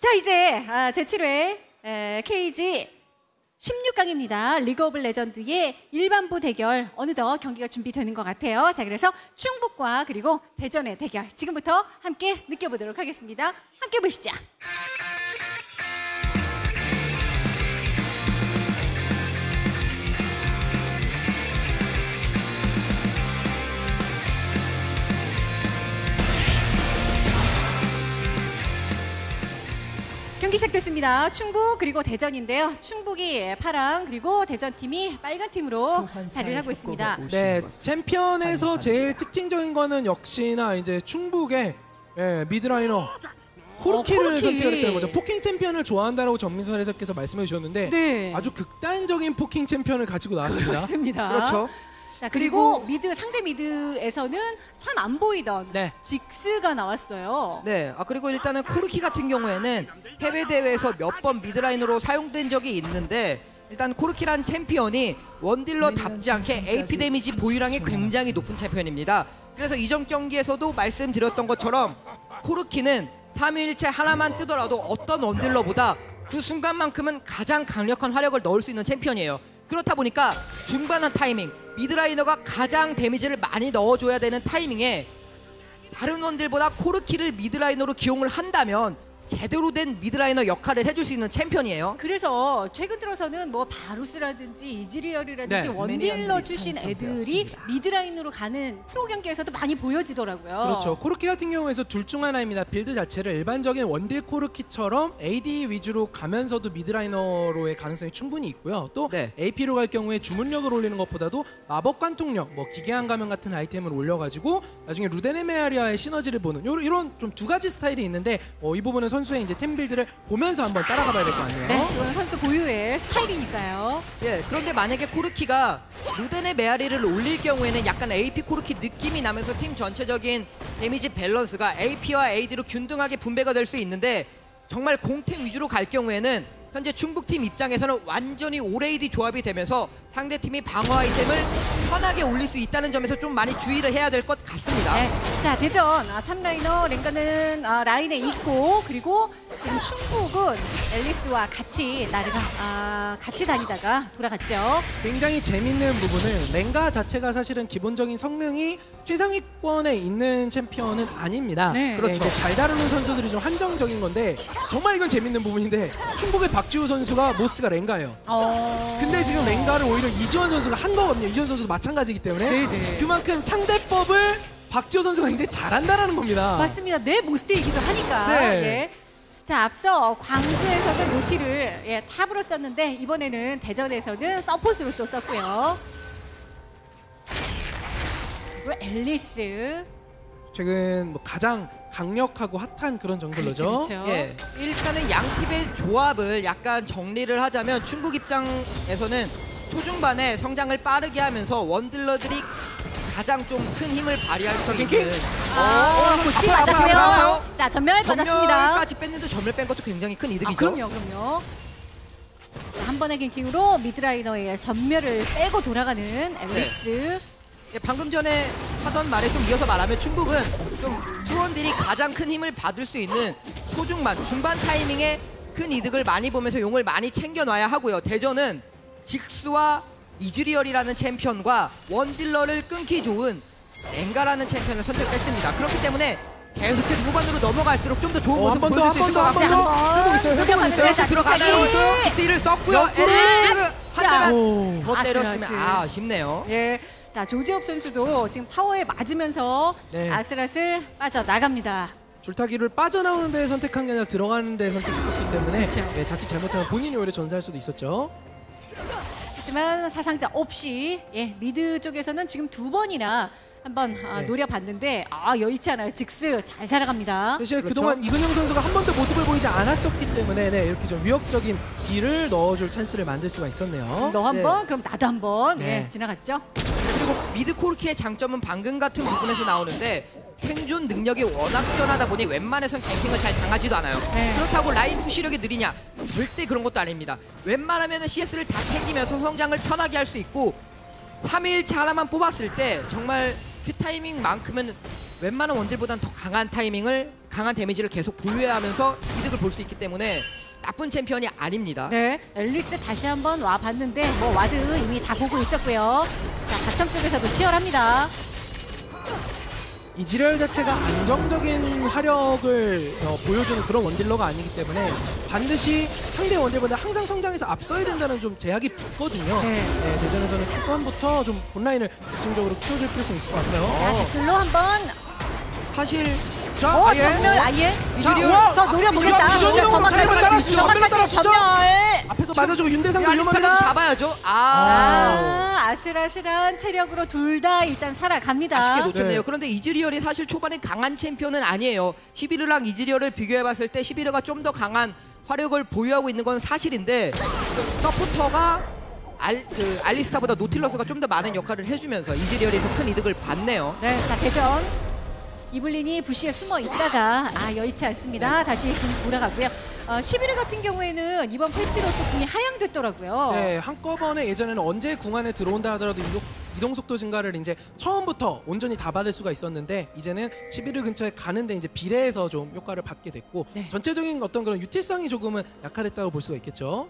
Speaker 1: 자, 이제 아, 제7회 에, KeG 16강입니다. 리그 오브 레전드의 일반부 대결 어느덧 경기가 준비되는 것 같아요. 자, 그래서 충북과 그리고 대전의 대결 지금부터 함께 느껴보도록 하겠습니다. 함께 보시죠. 경기 시작됐습니다. 충북 그리고 대전인데요. 충북이 파랑 그리고 대전 팀이 빨간 팀으로 자리를 하고 있습니다.
Speaker 2: 네, 챔피언에서 제일 특징적인 거는 역시나 이제 충북의 예, mid laner 코르키를
Speaker 1: 어, 코르키.
Speaker 2: 선택했다는 거죠. poking 챔피언을 좋아한다라고 전민선 해설께서 말씀해 주셨는데
Speaker 1: 네.
Speaker 2: 아주 극단적인 poking 챔피언을 가지고 나왔습니다.
Speaker 1: 그렇습니다.
Speaker 3: 그렇죠.
Speaker 1: 자 그리고,
Speaker 3: 그리고-
Speaker 1: mid 상대 mid에서는 참 안 보이던
Speaker 2: 네.
Speaker 1: 직스가 나왔어요.
Speaker 3: 네. 아 그리고 일단은 코르키 같은 경우에는 해외 대회에서 몇 번 mid 라인으로 사용된 적이 있는데 일단 코르키란 챔피언이 원딜러답지 않게 AP damage 보유량이 굉장히 높은 챔피언입니다. 그래서 이전 경기에서도 말씀드렸던 것처럼 코르키는 3위일체 하나만 뜨더라도 어떤 원딜러보다 그 순간만큼은 가장 강력한 화력을 넣을 수 있는 챔피언이에요. 그렇다 보니까 중반한 타이밍, mid laner가 가장 damage를 많이 넣어줘야 되는 타이밍에 다른 원딜보다 코르키를 mid laner로 기용을 한다면 제대로 된 mid laner 역할을 해줄 수 있는 챔피언이에요.
Speaker 1: 그래서 최근 들어서는 뭐 바루스라든지 이즈리얼이라든지
Speaker 2: 네.
Speaker 1: 원딜러 출신 애들이 mid 라인으로 가는 프로 경기에서도 많이 보여지더라고요.
Speaker 2: 그렇죠. 코르키 같은 경우에서 둘 중 하나입니다. build 자체를 일반적인 원딜 코르키처럼 AD 위주로 가면서도 mid laner로의 가능성이 충분히 있고요. 또
Speaker 3: 네.
Speaker 2: AP로 갈 경우에 주문력을 올리는 것보다도 마법 관통력, 뭐 기괴한 가면 같은 아이템을 올려가지고 나중에 루덴의 메아리와의 시너지를 보는 요런 이런 좀 두 가지 스타일이 있는데 어, 이 부분은 선수의 이제 템 build를 보면서 한번 따라가 봐야 될거 아니에요.
Speaker 1: 네, 이건 선수 고유의 스타일이니까요.
Speaker 3: 예, 그런데 만약에 코르키가 루덴의 메아리를 올릴 경우에는 약간 AP 코르키 느낌이 나면서 팀 전체적인 damage 밸런스가 AP와 AD로 균등하게 분배가 될 수 있는데 정말 공템 위주로 갈 경우에는 현재 충북팀 입장에서는 완전히 all AD 조합이 되면서 상대팀이 방어 아이템을 편하게 올릴 수 있다는 점에서 좀 많이 주의를 해야 될 것 같습니다.
Speaker 1: 네. 자 대전 아, top laner 렝가는 아, 라인에 있고 그리고 지금 충북은 앨리스와 같이 나르가 아, 같이 다니다가 돌아갔죠.
Speaker 2: 굉장히 재밌는 부분은 랭가 자체가 사실은 기본적인 성능이 최상위권에 있는 챔피언은 아닙니다.
Speaker 1: 네.
Speaker 3: 그렇죠.
Speaker 2: 이제 잘 다루는 선수들이 좀 한정적인 건데 정말 이건 재밌는 부분인데 충북의 박지우 선수가 모스트가 랭가예요.
Speaker 1: 어...
Speaker 2: 근데 지금 랭가를 오히려 이지원 선수가 한 거거든요. 이지원 선수도 마찬가지이기 때문에
Speaker 1: 네네.
Speaker 2: 그만큼 상대법을 박지호 선수가 굉장히 잘한다라는 겁니다.
Speaker 1: 맞습니다. 내 모스트이기도 하니까.
Speaker 2: 네.
Speaker 1: 예. 자 앞서 광주에서는 노티를 예, 탑으로 썼는데 이번에는 대전에서는 서포스로 또 썼고요. 그리고 앨리스.
Speaker 2: 최근 뭐 가장 강력하고 핫한 그런 정글러죠.
Speaker 1: 그렇죠, 그렇죠.
Speaker 3: 예, 일단은 양 팀의 조합을 약간 정리를 하자면 중국 입장에서는 초중반에 성장을 빠르게 하면서 원딜러들이 가장 좀 큰 힘을 발휘할 수? 있는
Speaker 1: 아, 고치
Speaker 3: 앞으로, 앞으로
Speaker 1: 맞았고요. 자 전멸 받았습니다.
Speaker 3: 전멸까지 뺐는데 전멸 뺀 것도 굉장히 큰 이득이죠.
Speaker 1: 아, 그럼요, 그럼요. 자, 한 번의 갱킹으로 미드라이너의 전멸을 빼고 돌아가는 앨리스.
Speaker 3: 예, 방금 전에 하던 말에 좀 이어서 말하면 충북은 좀 투원들이 가장 큰 힘을 받을 수 있는 소중반 중반 타이밍에 큰 이득을 많이 보면서 용을 많이 챙겨놔야 하고요. 대전은 직스와 이즈리얼이라는 챔피언과 원딜러를 끊기 좋은 렝가라는 챔피언을 선택했습니다. 그렇기 때문에 계속해서 후반으로 넘어갈수록 좀 더 좋은
Speaker 2: 어, 한번 더,
Speaker 3: 보여줄 수 있을 것
Speaker 2: 더. 해보고 있어요, 해보고 있어요.
Speaker 1: 자,
Speaker 3: 들어가나요? 직스를 썼고요. 엘리스 한
Speaker 1: 자.
Speaker 3: 대만
Speaker 2: 오.
Speaker 3: 더 때렸으면.
Speaker 1: 아,
Speaker 3: 아쉽네요.
Speaker 1: 예. 자, 조지엽 선수도 지금 타워에 맞으면서
Speaker 2: 네.
Speaker 1: 아슬아슬 빠져 나갑니다.
Speaker 2: 줄타기를 빠져나오는 데 선택한 게 아니라 들어가는 데 선택했었기 때문에
Speaker 1: 그렇죠.
Speaker 2: 예, 자칫 잘못하면 본인이 오히려 전사할 수도 있었죠.
Speaker 1: 하지만 사상자 없이 예, mid 쪽에서는 지금 두 번이나 한번 아,
Speaker 2: 네.
Speaker 1: 노려봤는데 아 여의치 않아요. 직스 잘 살아갑니다.
Speaker 2: 대신
Speaker 3: 그렇죠.
Speaker 2: 그동안 이근영 선수가 한 번도 모습을 보이지 않았었기 때문에 네, 이렇게 좀 위협적인 딜을 넣어줄 찬스를 만들 수가 있었네요.
Speaker 1: 너한
Speaker 3: 네.
Speaker 1: 번, 그럼 나도 한 번.
Speaker 2: 네.
Speaker 1: 예, 지나갔죠.
Speaker 3: 그리고 mid 코르키의 장점은 방금 같은 부분에서 나오는데 생존 능력이 워낙 뛰어나다 보니 웬만해선 ganking을 잘 당하지도 않아요.
Speaker 1: 네.
Speaker 3: 그렇다고 라인 푸시력이 느리냐? 절대 그런 것도 아닙니다. 웬만하면 CS를 다 챙기면서 성장을 편하게 할 수 있고 3일차 하나만 뽑았을 때 정말 그 타이밍만큼은 웬만한 원딜보다는 더 강한 타이밍을 강한 데미지를 계속 보유해야 하면서 이득을 볼 수 있기 때문에 나쁜 챔피언이 아닙니다.
Speaker 1: 네, 앨리스 다시 한번 와 봤는데 뭐 ward 이미 다 보고 있었고요. 자, bottom 쪽에서도 치열합니다.
Speaker 2: 이 지랄 자체가 안정적인 화력을 어, 보여주는 그런 원딜러가 아니기 때문에 반드시 상대 원딜보다 항상 성장해서 앞서야 된다는 좀 제약이 있거든요.
Speaker 1: 네.
Speaker 2: 네, 대전에서는 초반부터 좀 본라인을 집중적으로 키워줄 필요성이 있을 것 같아요.
Speaker 1: 자, 뒷줄로 한번
Speaker 3: 사실
Speaker 2: 자,
Speaker 1: 어,
Speaker 2: 아예.
Speaker 1: 전멸 아예.
Speaker 2: 자,
Speaker 1: 이즈리얼
Speaker 2: 우와.
Speaker 1: 더 노려보겠다. 같이
Speaker 2: 따라주시죠.
Speaker 1: 저만
Speaker 2: 전멸
Speaker 1: 같이
Speaker 2: 따라주시죠.
Speaker 1: 전멸.
Speaker 2: 앞에서 맞아주고 윤대상도 위험합니다.
Speaker 3: 잡아야죠. 아,
Speaker 1: 아, 아슬아슬한 체력으로 둘 다 일단 살아갑니다.
Speaker 3: 아쉽게 놓쳤네요.
Speaker 2: 네.
Speaker 3: 그런데 이즈리얼이 사실 초반에 강한 챔피언은 아니에요. 11이랑 이즈리얼을 비교해봤을 때 11이가 좀 더 강한 화력을 보유하고 있는 건 사실인데 서포터가 알, 그 알리스타보다 노틸러스가 좀 더 많은 역할을 해주면서 이즈리얼이 더 큰 이득을 받네요.
Speaker 1: 네, 자 대전. 이블린이 bush에 숨어 있다가 아 여의치 않습니다. 다시 군 돌아가고요. 어, 11일 같은 경우에는 이번 패치로 또 궁이 하향됐더라고요.
Speaker 2: 네, 한꺼번에 예전에는 언제 궁 안에 들어온다 하더라도 이동, 이동 속도 증가를 이제 처음부터 온전히 다 받을 수가 있었는데 이제는 11일 근처에 가는데 이제 비례해서 좀 효과를 받게 됐고
Speaker 1: 네.
Speaker 2: 전체적인 어떤 그런 유틸성이 조금은 약화됐다고 볼 수가 있겠죠.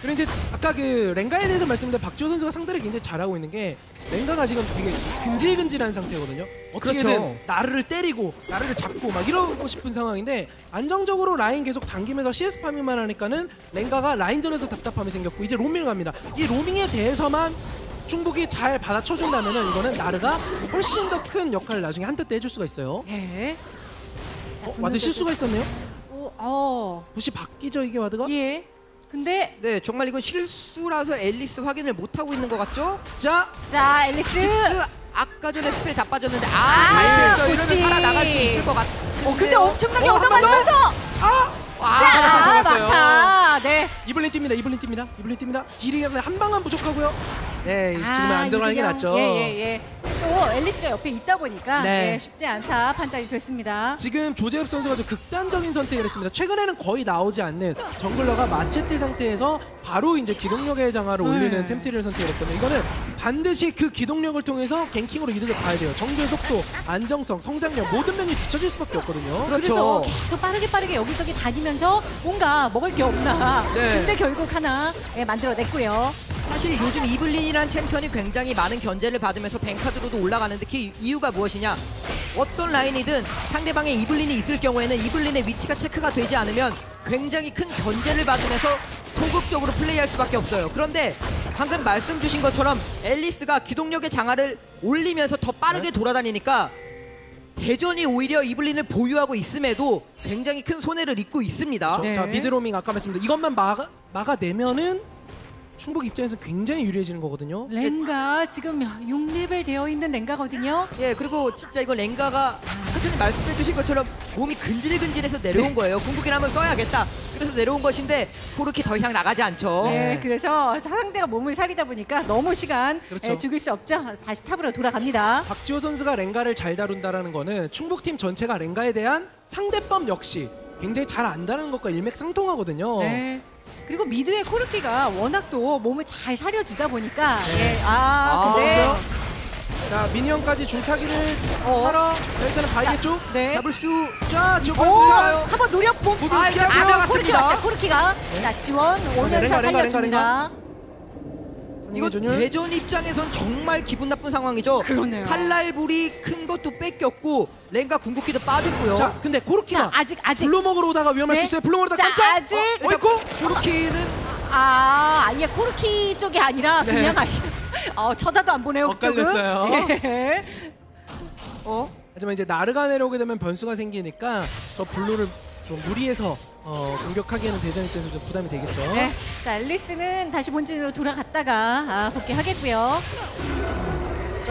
Speaker 2: 그리고 이제 아까 그 랭가에 대해서 말씀드린 박지호 선수가 상대를 굉장히 잘하고 있는 게 랭가가 지금 되게 근질근질한 상태거든요. 어떻게든
Speaker 3: 그렇죠.
Speaker 2: 나르를 때리고 나르를 잡고 막 이러고 싶은 상황인데 안정적으로 라인 계속 당기면서 CS farming만 하니까는 랭가가 라인전에서 답답함이 생겼고 이제 로밍을 갑니다. 이 로밍에 대해서만 중국이 잘 받아쳐준다면 은 이거는 나르가 훨씬 더 큰 역할을 나중에 한때 때 해줄 수가 있어요.
Speaker 1: 네. 자,
Speaker 2: 어, ward 실수가 있었네요.
Speaker 1: 오, 어,
Speaker 2: 붓이 바뀌죠 이게 ward가?
Speaker 1: 예. 근데
Speaker 3: 네, 정말 이건 실수라서 앨리스 확인을 못 하고 있는 것 같죠?
Speaker 2: 자,
Speaker 1: 자 앨리스.
Speaker 3: 직스 아까 전에 spell 다 빠졌는데
Speaker 1: 아,
Speaker 3: 아, 잘 됐어.
Speaker 1: 그치.
Speaker 3: 이러면 살아 나갈 수 있을 것 같.
Speaker 1: 어, 근데 엄청나게
Speaker 2: 어?
Speaker 1: 얻어맞으면서
Speaker 2: 아,
Speaker 3: 아,
Speaker 1: 자,
Speaker 2: 잡았어요, 잡았어요.
Speaker 1: 막타. 네.
Speaker 2: 이블린 뜁니다. 이블린 뜁니다. 이블린 뜁니다. 딜이 한 방은 부족하고요. 네, 지금은
Speaker 1: 아,
Speaker 2: 안 들어가는 게. 낫죠.
Speaker 1: 예, 예, 예. 또 앨리스가 옆에 있다 보니까
Speaker 2: 네.
Speaker 1: 네, 쉽지 않다 판단이 됐습니다.
Speaker 2: 지금 조재엽 선수가 좀 극단적인 선택을 했습니다. 최근에는 거의 나오지 않는 jungler가 마체테 상태에서 바로 이제 기동력의 장화를
Speaker 1: 네.
Speaker 2: 올리는 템트리를 선택했거든요. 이거는 반드시 그 기동력을 통해서 갱킹으로 이득을 봐야 돼요. 정글 속도, 안정성, 성장력 모든 면이 뒤처질 수밖에 없거든요.
Speaker 1: 그래서
Speaker 3: 그렇죠.
Speaker 1: 계속 빠르게 빠르게 여기저기 다니면 서 뭔가 먹을 게 없나.
Speaker 2: 네.
Speaker 1: 근데 결국 하나 예, 만들어냈고요.
Speaker 3: 사실 요즘 이블린이란 챔피언이 굉장히 많은 견제를 받으면서 뱅카드로도 올라가는데 그 이유가 무엇이냐? 어떤 라인이든 상대방의 이블린이 있을 경우에는 이블린의 위치가 체크가 되지 않으면 굉장히 큰 견제를 받으면서 소극적으로 플레이할 수밖에 없어요. 그런데 방금 말씀 주신 것처럼 앨리스가 기동력의 장화를 올리면서 더 빠르게 돌아다니니까 대전이 오히려 이블린을 보유하고 있음에도 굉장히 큰 손해를 입고 있습니다.
Speaker 2: 저-
Speaker 1: 네.
Speaker 2: 자 미드로밍 아까 말씀드린 이것만 막아, 막아내면은 충북 입장에서 굉장히 유리해지는 거거든요.
Speaker 1: 랭가 지금 6레벨 되어 있는 랭가거든요.
Speaker 3: 예 그리고 진짜 이거 랭가가 천천히 말씀해 주신 것처럼 몸이 근질근질해서 내려온 거예요 궁극기를 한번 써야겠다 그래서 내려온 것인데 코르키 더 이상 나가지 않죠
Speaker 1: 네, 그래서 상대가 몸을 사리다 보니까 너무 시간
Speaker 2: 그렇죠.
Speaker 1: 예, 죽일 수 없죠. 다시 top으로 돌아갑니다.
Speaker 2: 박지호 선수가 랭가를 잘 다룬다라는 거는 충북팀 전체가 랭가에 대한 상대법 역시 굉장히 잘 안다는 것과 일맥상통하거든요.
Speaker 1: 네. 그리고 mid의 코르키가 워낙 또 몸을 잘 사려주다 보니까
Speaker 2: 네.
Speaker 1: 예, 아,
Speaker 3: 아,
Speaker 1: 근데
Speaker 2: 그래서 자 minion까지 줄타기를
Speaker 3: 어.
Speaker 2: 하러 일단은 봐야겠죠.
Speaker 1: 네.
Speaker 3: 잡을
Speaker 2: 수자 지금
Speaker 1: 오? 한번 노렸고
Speaker 2: 모두
Speaker 3: 아,
Speaker 2: 피하고요.
Speaker 3: 이제
Speaker 1: 아, 코르키
Speaker 3: 들어갔습니다.
Speaker 1: 왔어요. 코르키가 자 지원 오면서
Speaker 2: 랭가, 랭가, 랭가,
Speaker 1: 살려줍니다.
Speaker 3: 이거. 대전 입장에선 정말 기분 나쁜 상황이죠
Speaker 1: 그러네요.
Speaker 3: 칼날부리 큰 것도 뺏겼고 랭가 궁극기도 빠졌고요
Speaker 2: 자 근데 코르키가
Speaker 1: 자 아직 아직
Speaker 2: 블루 먹으러 오다가 위험할
Speaker 1: 네.
Speaker 2: 수 있어요. 블루 먹으러
Speaker 1: 자,
Speaker 2: 깜짝.
Speaker 1: 아직.
Speaker 2: 어, 어이쿠.
Speaker 3: 코르키는
Speaker 1: 아 아예 코르키 쪽이 아니라
Speaker 2: 네.
Speaker 1: 그냥 아예 어, 쳐다도 안 보네요 그쪽은.
Speaker 2: 엇갈렸어요.
Speaker 1: 예.
Speaker 3: 어?
Speaker 2: 하지만 이제 나르가 내려오게 되면 변수가 생기니까 저 블루를 좀 무리해서 어, 공격하기에는 대전 입장에서 좀 부담이 되겠죠.
Speaker 1: 네. 자 앨리스는 다시 본진으로 돌아갔다가 아, 복귀하겠고요.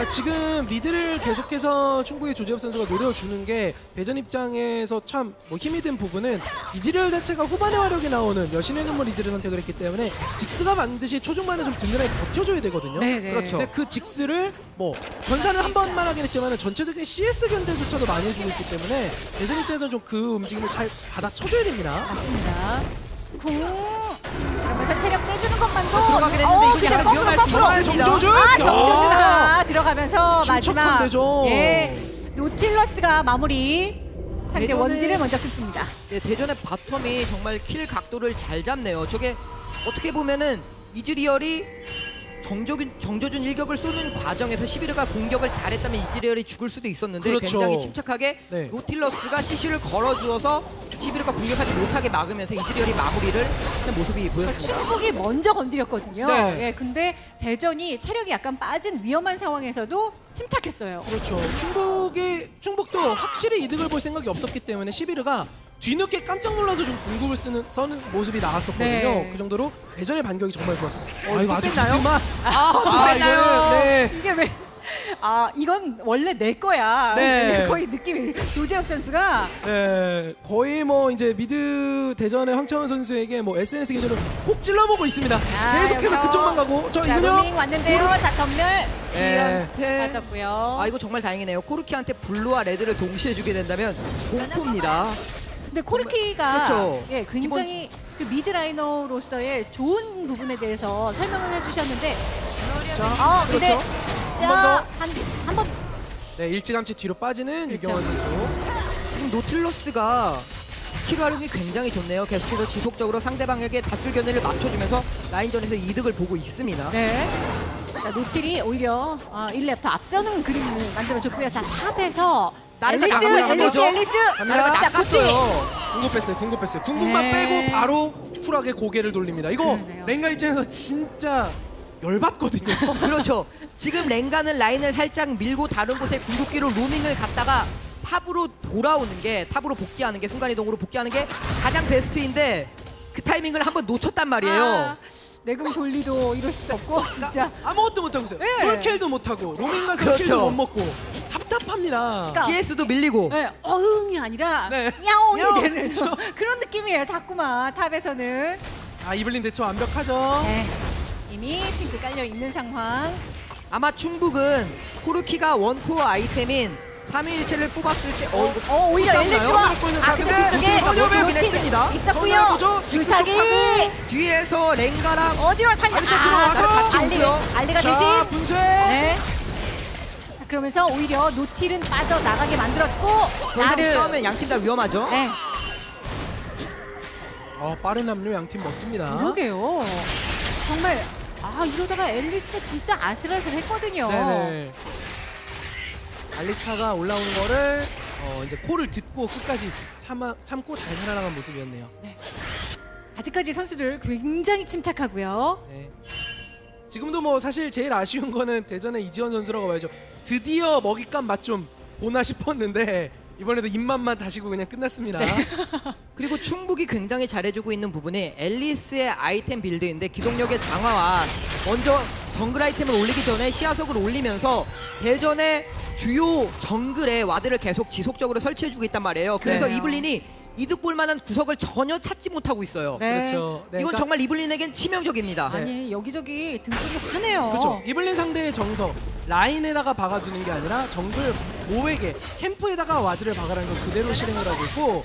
Speaker 2: 그러니까 지금 mid를 계속해서 충분히 조재엽 선수가 노려주는 게 대전 입장에서 참 뭐 힘이 든 부분은 이즈리얼 자체가 후반에 화력이 나오는 여신의 눈물 이즈를 선택을 했기 때문에 직스가 반드시 초중반에 좀 든든하게 버텨줘야 되거든요.
Speaker 1: 네네.
Speaker 3: 그렇죠.
Speaker 2: 근데 그 직스를 뭐 전사는 한 번만 하긴 했지만 전체적인 CS 견제조차도 많이 해주고 있기 때문에 대전 입장에서는 좀 그 움직임을 잘 받아쳐줘야 됩니다.
Speaker 1: 맞습니다. 궁 그러면서 체력 빼주는 것만도
Speaker 3: 들어가긴 했는데
Speaker 1: 어,
Speaker 3: 이거 약간
Speaker 1: 거꾸로,
Speaker 3: 위험할
Speaker 1: 거꾸로.
Speaker 2: 정말. 정조준!
Speaker 1: 아 정조준
Speaker 2: 야!
Speaker 1: 하나 들어가면서 마지막. 예 노틸러스가 마무리 상대
Speaker 3: 대전에-
Speaker 1: 원딜을 먼저 끊습니다.
Speaker 3: 네, 대전의 bottom이 정말 kill 각도를 잘 잡네요. 저게 어떻게 보면은 이즈리얼이 정조준, 정조준 일격을 쏘는 과정에서 11호가 공격을 잘했다면 이즈리얼이 죽을 수도 있었는데
Speaker 2: 그렇죠.
Speaker 3: 굉장히 침착하게
Speaker 2: 네.
Speaker 3: 노틸러스가 CC를 걸어주어서 11호가 공격하지 못하게 막으면서 이즈리얼이 마무리를 하는 모습이 보였습니다.
Speaker 1: 충북이 먼저 건드렸거든요.
Speaker 2: 네.
Speaker 1: 예, 근데 대전이 체력이 약간 빠진 위험한 상황에서도 침착했어요.
Speaker 2: 그렇죠. 충북이 충북도 확실히 이득을 볼 생각이 없었기 때문에 시비르가 뒤늦게 깜짝 놀라서 좀 궁극을 쓰는 서는 모습이 나왔었거든요.
Speaker 1: 네.
Speaker 2: 그 정도로 대전의 반격이 정말 좋았어요.
Speaker 3: 어,
Speaker 2: 아, 이거
Speaker 3: 또
Speaker 2: 아주
Speaker 3: 뺐나요?
Speaker 2: 궁금한.
Speaker 3: 아, 또
Speaker 2: 아,
Speaker 3: 뺐나요?
Speaker 2: 이거는 네.
Speaker 1: 이게 왜? 아 이건 원래 내 거야.
Speaker 2: 네.
Speaker 1: 거의 느낌이 조재엽 선수가
Speaker 2: 네, 거의 뭐 이제 미드 대전의 황창원 선수에게 뭐 SNS 계정을 콕 찔러보고 있습니다.
Speaker 1: 아,
Speaker 2: 계속해서
Speaker 1: 여기서.
Speaker 2: 그쪽만 가고
Speaker 1: 저자
Speaker 2: 이준영
Speaker 1: 로밍 왔는데요. 자 전멸
Speaker 2: 네.
Speaker 3: 이한테
Speaker 1: 빠졌고요.
Speaker 3: 아 이거 정말 다행이네요. 코르키한테 블루와 레드를 동시에 주게 된다면 공포입니다.
Speaker 1: 근데 코르키가
Speaker 3: 그렇죠.
Speaker 1: 예 굉장히 그 mid laner로서의 좋은 부분에 대해서 설명을 해주셨는데
Speaker 2: 자,
Speaker 1: 어 근데
Speaker 2: 그렇죠.
Speaker 1: 자한한번
Speaker 2: 네, 일찌감치 뒤로 빠지는
Speaker 1: 그렇죠.
Speaker 2: 유경원 선수.
Speaker 3: 지금 노틸러스가 스킬 활용이 굉장히 좋네요. 계속해서 지속적으로 상대방에게 닻줄 견인을 맞춰주면서 라인전에서 이득을 보고 있습니다.
Speaker 1: 네. 자 노틸이 오히려 어, 1렙 더 앞서는 그림을 만들어줬고요. 자 top에서
Speaker 3: 나르가
Speaker 1: 앨리스
Speaker 3: 나가고 나가죠.
Speaker 1: 앨리스
Speaker 2: 갑니다.
Speaker 1: 자
Speaker 3: 낚았어요.
Speaker 2: 궁극 뺐어요. 궁극 뺐어요. 궁극만
Speaker 1: 네.
Speaker 2: 빼고 바로 쿨하게 고개를 돌립니다. 이거
Speaker 1: 그러네요.
Speaker 2: 랭가 입장에서 진짜 열받거든요.
Speaker 3: 그렇죠. 지금 랭가는 라인을 살짝 밀고 다른 곳에 궁극기로 로밍을 갔다가 top으로 돌아오는 게 top으로 복귀하는 게 순간이동으로 복귀하는 게 가장 베스트인데 그 타이밍을 한번 놓쳤단 말이에요.
Speaker 1: 아, 내금 돌리도 이럴 수가 없고 진짜
Speaker 2: 아무것도 못하고 있어요.
Speaker 1: 네.
Speaker 2: 솔kill도 못하고 로밍 가서
Speaker 3: 그렇죠.
Speaker 2: kill도 못 먹고 답답합니다.
Speaker 1: 그러니까
Speaker 3: CS도 밀리고
Speaker 1: 네, 어흥이 아니라
Speaker 2: 네.
Speaker 1: 야옹이
Speaker 2: 야옹,
Speaker 1: 되는
Speaker 2: 그렇죠.
Speaker 1: 그런 느낌이에요. 자꾸만 top에서는
Speaker 2: 아 이블린 대처 완벽하죠.
Speaker 1: 네, 이미 핑크 깔려 있는 상황.
Speaker 3: 아마 충북은 코르키가 one core 아이템인 3일체를 뽑았을 때 어, 이거
Speaker 1: 어 오히려
Speaker 3: 싸우나요?
Speaker 1: 엘리스와 아 근데
Speaker 2: 자극에
Speaker 1: 뒤쪽에
Speaker 3: 노틸 보긴 했습니다.
Speaker 2: 선을
Speaker 1: 있었고요.
Speaker 2: 보죠. 직스
Speaker 1: 주사기
Speaker 2: 쪽하고.
Speaker 3: 뒤에서 랭가랑
Speaker 1: 어디로 살려?
Speaker 2: 들어와서
Speaker 3: 같이 오고요.
Speaker 1: 알리가
Speaker 2: 자
Speaker 1: 대신
Speaker 2: 분쇄.
Speaker 1: 네. 자, 그러면서 오히려 노틸은 빠져 나가게 만들었고 나를
Speaker 3: 싸우면 양팀 다 위험하죠.
Speaker 1: 네,
Speaker 2: 어, 빠른 합류 양팀 멋집니다.
Speaker 1: 그러게요. 정말 아 이러다가 앨리스 진짜 아슬아슬했거든요.
Speaker 2: 네네. 알리스타가 올라오는 거를 어, 이제 코를 듣고 끝까지 참아, 참고 잘 살아나간 모습이었네요.
Speaker 1: 아직까지 선수들 굉장히 침착하고요.
Speaker 2: 네. 지금도 뭐 사실 제일 아쉬운 거는 대전의 이지원 선수라고 봐야죠. 드디어 먹잇감 맛 좀 보나 싶었는데 이번에도 입맛만 다시고 그냥 끝났습니다.
Speaker 1: 네.
Speaker 3: 그리고 충북이 굉장히 잘해주고 있는 부분이 앨리스의 아이템 빌드인데 기동력의 장화와 먼저 정글 아이템을 올리기 전에 시야석을 올리면서 대전의 주요 정글에 ward를 계속 지속적으로 설치해주고 있단 말이에요. 그래서
Speaker 1: 그래요.
Speaker 3: 이블린이 이득 볼 만한 구석을 전혀 찾지 못하고 있어요.
Speaker 1: 네.
Speaker 2: 그렇죠. 네,
Speaker 3: 이건
Speaker 2: 그러니까-
Speaker 3: 정말 이블린에겐 치명적입니다.
Speaker 2: 네.
Speaker 1: 아니 여기저기 등불이 환해요.
Speaker 2: 그렇죠. 이블린 상대의 정석 라인에다가 박아두는 게 아니라 정글 모에게 캠프에다가 ward를 박아라는 걸 그대로 실행을 하고 있고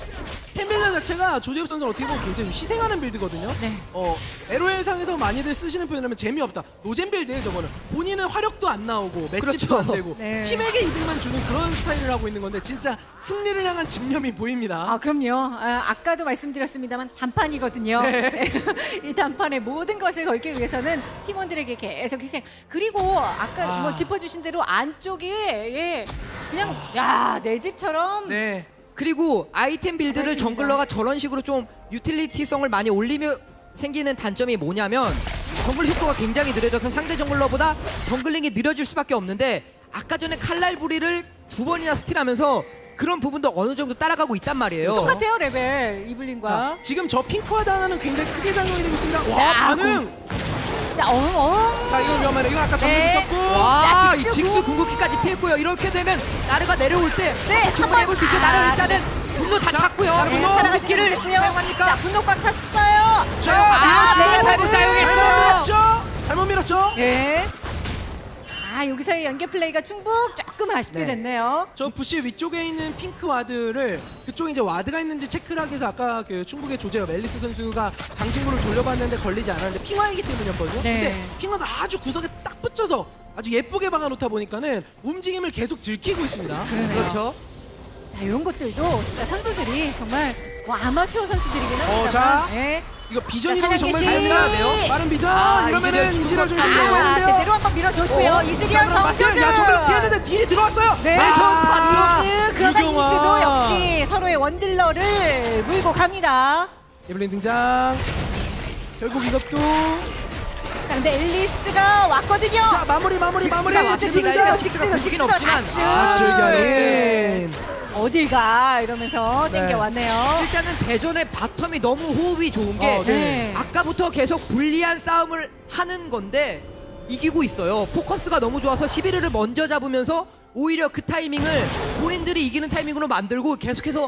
Speaker 2: 템build 자체가 조재엽 선수는 어떻게 보면 굉장히 희생하는 build거든요.
Speaker 1: 네.
Speaker 2: 어 LOL 상에서 많이들 쓰시는 표현하면 재미없다. 노잼 빌드에 저거는 본인은 화력도 안 나오고 맷집도
Speaker 3: 그렇죠.
Speaker 2: 안 되고
Speaker 1: 네.
Speaker 2: 팀에게 이득만 주는 그런 스타일을 하고 있는 건데 진짜 승리를 향한 집념이 보입니다.
Speaker 1: 아 그럼요. 아, 아까도 말씀드렸습니다만 단판이거든요.
Speaker 2: 네.
Speaker 1: 이 단판의 모든 것을 걸기 위해서는 팀원들에게 계속 희생. 그리고 아까
Speaker 2: 아.
Speaker 1: 뭐 짚어주신 대로 안쪽에 예, 그냥 야내 집처럼
Speaker 2: 네.
Speaker 3: 그리고 아이템 빌드를. 정글러가 저런 식으로 좀 유틸리티성을 많이 올리며 생기는 단점이 뭐냐면 정글 속도가 굉장히 느려져서 상대 jungler보다 jungling이 느려질 수밖에 없는데 아까 전에 칼날 부리를 두 번이나 스틸하면서 그런 부분도 어느 정도 따라가고 있단 말이에요.
Speaker 1: 똑같아요 레벨 이블린과.
Speaker 2: 자, 지금 저 pink ward 하나는 굉장히 크게 작용이 되고 있습니다. 와,
Speaker 1: 자,
Speaker 2: 반응!
Speaker 1: 자 어흥 어흥.
Speaker 2: 자, 이거 위험하네. 이거 아까 정글
Speaker 1: 네.
Speaker 2: 있었고.
Speaker 3: 와,
Speaker 1: 자,
Speaker 3: 이
Speaker 1: 직스
Speaker 3: 직스 궁극기까지 피했고요. 이렇게 되면 나르가 내려올 때
Speaker 1: 네,
Speaker 3: 충분히 해볼 수 있죠. 나르 일단은 분노 다
Speaker 2: 자,
Speaker 3: 찼고요.
Speaker 2: 나르
Speaker 1: 네,
Speaker 2: 분노.
Speaker 3: 궁극기를. 사용합니까?
Speaker 1: 자 분노 꽉 찼어요.
Speaker 2: 자,
Speaker 3: 아,
Speaker 2: 지금
Speaker 3: 내가 잘못 사용했어.
Speaker 2: 잘못 밀었죠? 잘못 밀었죠?
Speaker 1: 예. 아 여기서의 연계 플레이가 충북 조금 아쉽게
Speaker 3: 네.
Speaker 1: 됐네요.
Speaker 2: 저 부시 위쪽에 있는 pink ward를 그쪽에 이제 ward가 있는지 체크를 하기 위해서 아까 그 충북의 조제어 멜리스 선수가 장신구를 돌려봤는데 걸리지 않았는데 핑와이기 때문이었거든요.
Speaker 1: 네.
Speaker 2: 근데 핑와도 아주 구석에 딱 붙여서 아주 예쁘게 박아놓다 보니까는 움직임을 계속 들키고 있습니다.
Speaker 1: 그러네요.
Speaker 3: 그렇죠.
Speaker 1: 자 이런 것들도 진짜 선수들이 정말 뭐 아마추어 선수들이긴 합니다.
Speaker 2: 어, 자.
Speaker 1: 네.
Speaker 2: 이거 비전
Speaker 1: 자,
Speaker 2: 이동이 정말
Speaker 1: 사냥개
Speaker 2: 중요합니다.
Speaker 3: 씨.
Speaker 2: 빠른 비전
Speaker 3: 아,
Speaker 2: 이러면은 이지랄 좀
Speaker 3: 축구
Speaker 2: 되는
Speaker 1: 아. 제대로 한번 밀어줬고요.
Speaker 2: 자,
Speaker 1: 이즈리언 정조준.
Speaker 2: 야, 저걸로 피했는데 딜이 들어왔어요.
Speaker 1: 네,
Speaker 2: 아,
Speaker 1: 파트너스 그러다. 이즈도 역시 서로의 원딜러를 물고 갑니다.
Speaker 2: 에블린 등장. 결국 이것도
Speaker 1: 자, 근데 앨리스가 왔거든요.
Speaker 2: 자 마무리 마무리 마무리.
Speaker 3: 직스가
Speaker 1: 직스가. 직스가
Speaker 3: 직스가 없지만
Speaker 2: 아,
Speaker 1: 네.
Speaker 2: 줄결인.
Speaker 1: 어딜 가 이러면서
Speaker 2: 네.
Speaker 1: 땡겨왔네요.
Speaker 3: 일단은 대전의 bottom이 너무 호흡이 좋은 게
Speaker 2: 어, 네.
Speaker 3: 아까부터 계속 불리한 싸움을 하는 건데 이기고 있어요. 포커스가 너무 좋아서 11위를 먼저 잡으면서 오히려 그 타이밍을 본인들이 이기는 타이밍으로 만들고 계속해서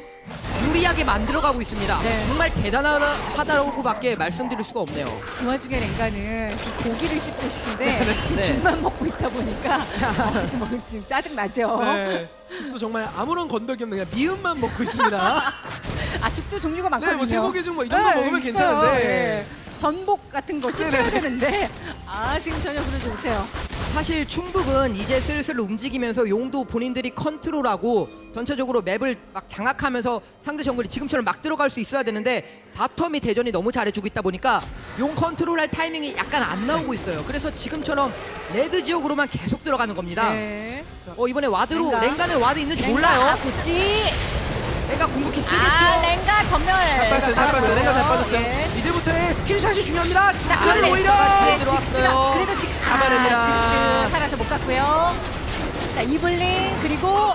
Speaker 3: 유리하게 만들어가고 있습니다.
Speaker 1: 네.
Speaker 3: 정말 대단하다고밖에 말씀드릴 수가 없네요.
Speaker 1: 그 와중에 랭가는 지금 고기를 씹고 싶은데 지금
Speaker 3: 네.
Speaker 1: 죽만 먹고 있다 보니까 어, 지금, 지금 짜증 나죠.
Speaker 2: 네. 또 정말 아무런 건더기 없는 그냥 미음만 먹고 있습니다.
Speaker 1: 아 죽도 종류가
Speaker 2: 네,
Speaker 1: 많거든요.
Speaker 2: 뭐 쇠고기죽 뭐 이 정도 먹으면
Speaker 1: 있어요.
Speaker 2: 괜찮은데.
Speaker 1: 예. 전복 같은 거 씹어야. 되는데 아 지금 전혀 그러지 못해요.
Speaker 3: 사실 충북은 이제 슬슬 움직이면서 용도 본인들이 컨트롤하고 전체적으로 map을 막 장악하면서 상대 정글이 지금처럼 막 들어갈 수 있어야 되는데 bottom이 대전이 너무 잘해주고 있다 보니까 용 컨트롤할 타이밍이 약간 안 나오고 있어요. 그래서 지금처럼 red 지역으로만 계속 들어가는 겁니다.
Speaker 1: 네.
Speaker 3: 어 이번에 ward로
Speaker 1: 랭가.
Speaker 3: 랭가는 ward 있는지
Speaker 1: 랭가,
Speaker 3: 몰라요.
Speaker 1: 아, 그치.
Speaker 3: 랭가 궁극기 쓰겠죠.
Speaker 1: 아 랭가 점멸.
Speaker 2: 잘 빠졌어요, 잘 빠졌어요. 내가 잘 빠졌어요.
Speaker 1: 예.
Speaker 2: 이제부터의 skill shot이 중요합니다.
Speaker 1: 자,
Speaker 2: 직스를
Speaker 1: 알렉스가
Speaker 2: 오히려
Speaker 3: 잘
Speaker 1: 네,
Speaker 3: 들어왔어요.
Speaker 1: 그래도 직
Speaker 2: 잡아냅니다.
Speaker 1: 아, 직스 살아서 못 갔고요. 자 이블린 그리고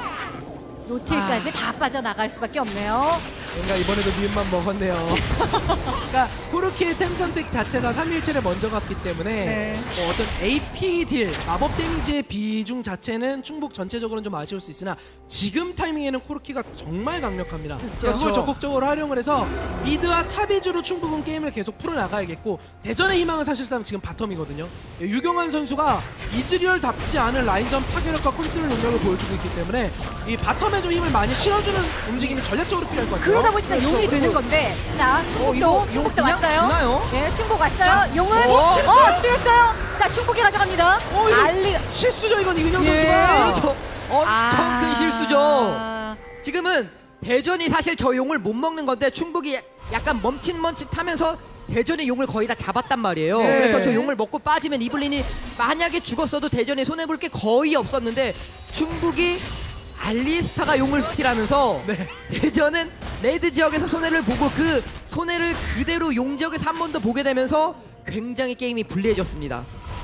Speaker 1: 노틸까지
Speaker 2: 아.
Speaker 1: 다 빠져나갈 수밖에 없네요.
Speaker 2: 뭔가 이번에도 미음만 먹었네요. 그러니까 코르키의 템 선택 자체가 3일체를 먼저 갔기 때문에
Speaker 1: 네.
Speaker 2: 뭐 어떤 AP deal, 마법 damage의 비중 자체는 충북 전체적으로는 좀 아쉬울 수 있으나 지금 타이밍에는 코르키가 정말 강력합니다.
Speaker 1: 그렇죠.
Speaker 2: 그걸 적극적으로 활용을 해서 mid와 top 위주로 충북은 게임을 계속 풀어나가야겠고 대전의 희망은 사실상 지금 bottom이거든요. 예, 유경환 선수가 이즈리얼답지 않은 라인전 파괴력과 컨트롤 능력을 보여주고 있기 때문에 이 bottom 에 좀 힘을 많이 실어주는 움직임이 전략적으로 필요할 것 같아요.
Speaker 1: 그러다 보니까
Speaker 2: 그렇죠.
Speaker 1: 용이 되는 건데 자
Speaker 3: 어,
Speaker 1: 충북도
Speaker 3: 이거
Speaker 1: 충북도
Speaker 3: 용 그냥
Speaker 1: 왔어요.
Speaker 3: 주나요?
Speaker 1: 예, 충북 왔어요.
Speaker 2: 자,
Speaker 1: 용은
Speaker 2: 어,
Speaker 1: 어,
Speaker 2: 스틸했어.
Speaker 1: 스틸했어요. 자, 충북이 가져갑니다.
Speaker 2: 어, 이거
Speaker 1: 알리
Speaker 2: 실수죠 이건 이근영
Speaker 1: 예.
Speaker 2: 선수가.
Speaker 3: 그렇죠. 엄청
Speaker 1: 아.
Speaker 3: 큰 실수죠. 지금은 대전이 사실 저 용을 못 먹는 건데 충북이 약간 멈칫멈칫하면서 대전의 용을 거의 다 잡았단 말이에요.
Speaker 2: 네.
Speaker 3: 그래서 저 용을 먹고 빠지면 이블린이 만약에 죽었어도 대전이 손해 볼 게 거의 없었는데 충북이 알리스타가 용을 스틸하면서
Speaker 2: 네.
Speaker 3: 대전은 레드 지역에서 손해를 보고 그 손해를 그대로 용 지역에서 한 번 더 보게 되면서 굉장히 게임이 불리해졌습니다.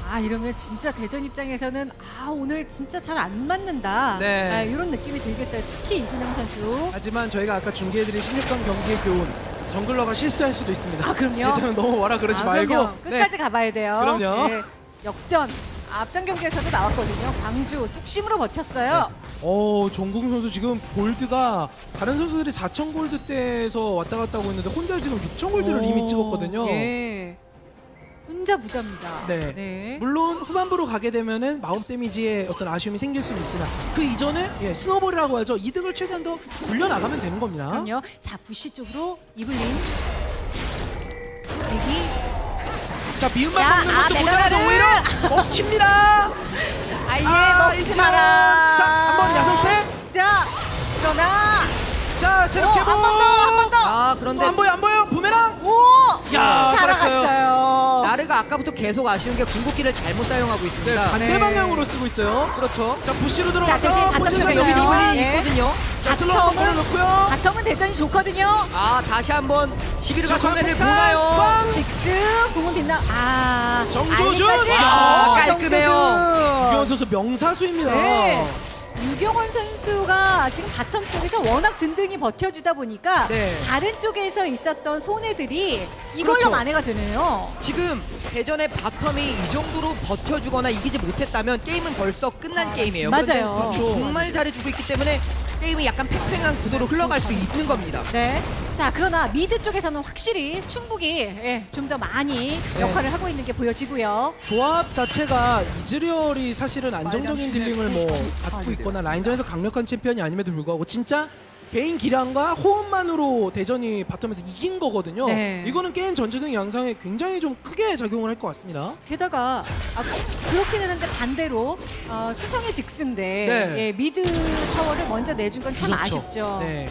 Speaker 1: 아 이러면 진짜 대전 입장에서는 아 오늘 진짜 잘 안 맞는다.
Speaker 2: 네.
Speaker 1: 아, 이런 느낌이 들겠어요. 특히 이근영 선수.
Speaker 2: 하지만 저희가 아까 중계해드린 16강 경기의 교훈 정글러가 실수할 수도 있습니다.
Speaker 1: 아 그럼요.
Speaker 2: 대전 너무 뭐라 그러지
Speaker 1: 아,
Speaker 2: 말고
Speaker 1: 그럼요.
Speaker 2: 네.
Speaker 1: 끝까지 가봐야 돼요.
Speaker 2: 그럼요.
Speaker 1: 네. 역전. 앞선 경기에서도 나왔거든요. 광주 뚝심으로 버텼어요.
Speaker 2: 어 정국 선수 지금 골드가 다른 선수들이 4천 골드 대에서 왔다 갔다 하고 있는데 혼자 지금 6천 골드를 이미
Speaker 1: 오,
Speaker 2: 찍었거든요.
Speaker 1: 예. 혼자 부자입니다.
Speaker 2: 네.
Speaker 1: 네.
Speaker 2: 물론 후반부로 가게 되면은 마법 damage에 어떤 아쉬움이 생길 수는 있으나 그 이전에 예, snowball이라고 하죠. 이득을 최대한 더 불려나가면 되는 겁니다.
Speaker 1: 그럼요. 자 부시 쪽으로 이블린. 여기
Speaker 2: 자 미음만
Speaker 1: 자,
Speaker 2: 먹는
Speaker 1: 아,
Speaker 2: 것도 모자라서
Speaker 1: 메가를!
Speaker 2: 오히려 먹힙니다.
Speaker 1: 아예
Speaker 2: 아,
Speaker 1: 먹지. 마라.
Speaker 2: 자, 한번 여섯 세.
Speaker 1: 자, 그러나
Speaker 2: 자 체력
Speaker 1: 어,
Speaker 2: 회복.
Speaker 1: 한번 더, 한 번 더.
Speaker 3: 아
Speaker 2: 어,
Speaker 3: 그런데
Speaker 2: 안 보여 안 보여! 야,
Speaker 1: 살아갔어요.
Speaker 3: 나르가 아까부터 계속 아쉬운 게 궁극기를 잘못 사용하고
Speaker 2: 네,
Speaker 3: 있습니다.
Speaker 2: 반대
Speaker 1: 네.
Speaker 2: 방향으로 쓰고 있어요.
Speaker 3: 그렇죠.
Speaker 2: 자 부시로
Speaker 1: 대신
Speaker 2: 들어가서 포지션
Speaker 1: 쪽에
Speaker 3: 여기. 리블린이
Speaker 1: 예.
Speaker 3: 있거든요.
Speaker 2: 자 slow 한번 넣고요.
Speaker 1: bottom은 대전이 좋거든요.
Speaker 3: 아 다시 한번 11위가
Speaker 2: 자,
Speaker 3: 손해를
Speaker 2: 꽝,
Speaker 3: 보나요?
Speaker 2: 꽝.
Speaker 1: 직스 공은 빛나. 아
Speaker 2: 정조준! 아,
Speaker 1: 어,
Speaker 3: 깔끔해요.
Speaker 2: 유경 선수 명사수입니다.
Speaker 1: 네. 유경원 선수가 지금 bottom 쪽에서 워낙 든든히 버텨주다 보니까
Speaker 2: 네.
Speaker 1: 다른 쪽에서 있었던 손해들이 이걸로
Speaker 3: 그렇죠.
Speaker 1: 만회가 되네요.
Speaker 3: 지금 대전의 bottom이 이 정도로 버텨주거나 이기지 못했다면 게임은 벌써 끝난
Speaker 1: 아,
Speaker 3: 게임이에요.
Speaker 1: 맞아요.
Speaker 2: 그렇죠.
Speaker 3: 정말 잘해주고 있기 때문에 게임이 약간 팽팽한 구도로 흘러갈 수 있는 겁니다.
Speaker 1: 네. 자, 그러나 mid 쪽에서는 확실히 충북이 예, 좀더 많이
Speaker 2: 네.
Speaker 1: 역할을 하고 있는 게 보여지고요.
Speaker 2: 조합 자체가 이즈리얼이 사실은 안정적인 dealing을 뭐 갖고 있거나 라인전에서 강력한 챔피언이 아님에도 불구하고 진짜 개인 기량과 호흡만으로 대전이 bottom에서 이긴 거거든요.
Speaker 1: 네.
Speaker 2: 이거는 게임 전체적인 양상에 굉장히 좀 크게 작용을 할 것 같습니다.
Speaker 1: 게다가 아, 그렇긴 했는데 반대로 어, 수성의 직승대
Speaker 2: 네.
Speaker 1: 예, mid 타워를 먼저 내준 건 참 아쉽죠.
Speaker 2: 네.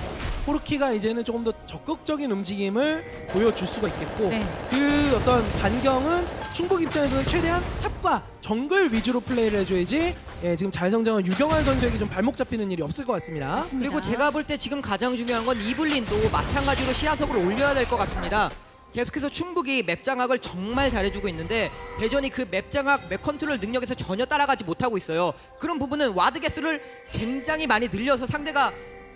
Speaker 2: 코르키가 이제는 조금 더 적극적인 움직임을 보여줄 수가 있겠고
Speaker 1: 네.
Speaker 2: 그 어떤 반경은 충북 입장에서는 최대한 top과 정글 위주로 플레이를 해줘야지 예, 지금 잘 성장한 유경환 선수에게 좀 발목 잡히는 일이 없을 것 같습니다.
Speaker 1: 맞습니다.
Speaker 3: 그리고 제가 볼 때 지금 가장 중요한 건 이블린도 마찬가지로 시야석을 올려야 될 것 같습니다. 계속해서 충북이 map 장악을 정말 잘해주고 있는데 대전이 그 map 장악, map 컨트롤 능력에서 전혀 따라가지 못하고 있어요. 그런 부분은 ward 개수를 굉장히 많이 늘려서 상대가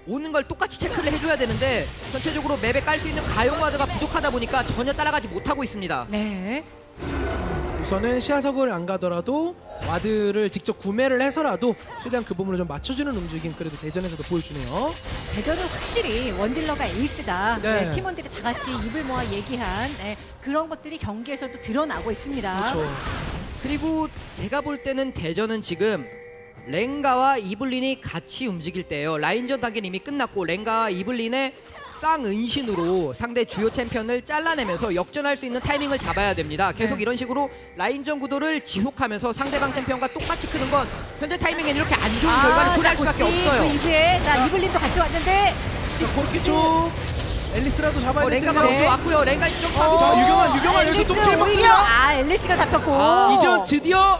Speaker 3: 오는 걸 똑같이 체크를 해줘야 되는데 전체적으로 map에 깔 수 있는 가용 ward가 부족하다 보니까 전혀 따라가지 못하고 있습니다.
Speaker 1: 네.
Speaker 2: 우선은 시야석을 안 가더라도 와드를 직접 구매를 해서라도 최대한 그 부분을 좀 맞춰주는 움직임 그래도 대전에서도 보여주네요.
Speaker 1: 대전은 확실히 원딜러가 에이스다.
Speaker 2: 네.
Speaker 1: 네, 팀원들이 다 같이 입을 모아 얘기한 네, 그런 것들이 경기에서도 드러나고 있습니다.
Speaker 2: 그렇죠.
Speaker 3: 그리고 제가 볼 때는 대전은 지금 랭가와 이블린이 같이 움직일 때예요. 라인전 단계는 이미 끝났고 랭가와 이블린의 쌍은신으로 상대 주요 챔피언을 잘라내면서 역전할 수 있는 타이밍을 잡아야 됩니다. 계속
Speaker 1: 네.
Speaker 3: 이런 식으로 라인전 구도를 지속하면서 상대방 챔피언과 똑같이 크는 건 현재 타이밍에는 이렇게 안 좋은 결과를 초래할 수밖에. 없어요.
Speaker 1: 그 이후에 자 이블린도 같이 왔는데
Speaker 2: 자, 코르키 쪽 앨리스라도 잡아야
Speaker 3: 어, 랭가가
Speaker 2: 되는데
Speaker 3: 먼저 왔고요. 랭가 이쪽 가고
Speaker 2: 자, 유경환, 유경환 여기서 또
Speaker 1: 앨리스
Speaker 2: 피해
Speaker 1: 오히려
Speaker 2: 먹습니다.
Speaker 1: 아 앨리스가 잡혔고
Speaker 3: 아,
Speaker 2: 이제 드디어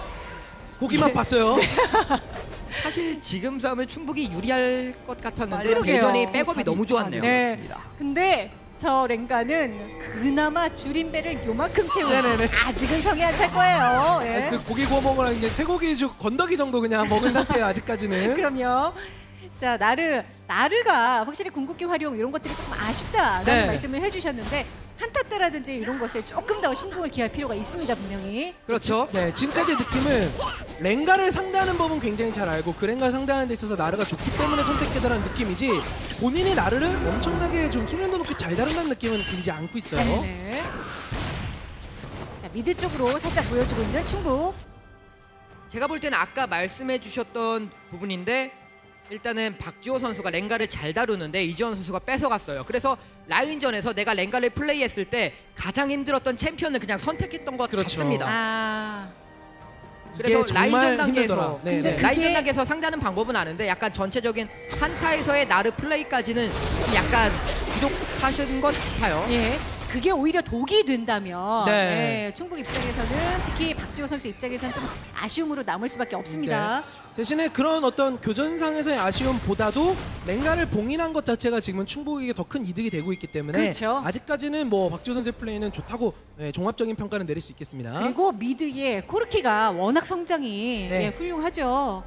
Speaker 2: 고기 맛
Speaker 3: 예.
Speaker 2: 봤어요.
Speaker 3: 사실 지금 싸움을 충북이 유리할 것 같았는데
Speaker 1: 그러게요.
Speaker 3: 대전이 백업이 너무 좋았네요.
Speaker 1: 네. 근데 저 랭가는 그나마 주린 배를 요만큼 채우고
Speaker 2: 네네네.
Speaker 1: 아직은 성에 안 찰 거예요. 예.
Speaker 2: 그 고기 구워 먹으라 이제 쇠고기 죽 건더기 정도 그냥 먹은 상태예요 아직까지는.
Speaker 1: 그럼요. 자 나르 나르가 확실히 궁극기 활용 이런 것들이 조금 아쉽다라는
Speaker 2: 네.
Speaker 1: 말씀을 해주셨는데 한타 때라든지 이런 것에 조금 더 신중을 기할 필요가 있습니다 분명히.
Speaker 3: 그렇죠.
Speaker 2: 네, 지금까지의 느낌은 랭가를 상대하는 법은 굉장히 잘 알고 그 랭가를 상대하는 데 있어서 나르가 좋기 때문에 선택했다는 느낌이지 본인이 나르를 엄청나게 좀 숙련도 높게 잘 다룬다는 느낌은 들지 않고 있어요.
Speaker 1: 네. 자 미드 쪽으로 살짝 보여주고 있는 충북.
Speaker 3: 제가 볼 때는 아까 말씀해 주셨던 부분인데 일단은 박지호 선수가 랭가를 잘 다루는데 이지원 선수가 뺏어갔어요. 그래서 라인전에서 내가 랭가를 플레이했을 때 가장 힘들었던 챔피언을 그냥 선택했던 것
Speaker 2: 그렇죠.
Speaker 3: 같습니다.
Speaker 1: 아
Speaker 3: 그래서 라인전 단계에서.
Speaker 2: 네,
Speaker 1: 근데
Speaker 2: 네.
Speaker 1: 그게-
Speaker 3: 라인전 단계에서 상대하는 방법은 아는데 약간 전체적인 한타에서의 나르 플레이까지는 좀 약간 부족하신 것 같아요.
Speaker 1: 예. 그게 오히려 독이 된다면
Speaker 2: 네.
Speaker 1: 네, 충북 입장에서는 특히 박지호 선수 입장에서는 좀 아쉬움으로 남을 수밖에 없습니다.
Speaker 2: 대신에 그런 어떤 교전상에서의 아쉬움보다도 랭가를 봉인한 것 자체가 지금은 충북에게 더 큰 이득이 되고 있기 때문에
Speaker 1: 그렇죠.
Speaker 2: 아직까지는 뭐 박지호 선수의 플레이는 좋다고 네, 종합적인 평가를 내릴 수 있겠습니다.
Speaker 1: 그리고 mid의 코르키가 워낙 성장이
Speaker 2: 네.
Speaker 1: 예, 훌륭하죠.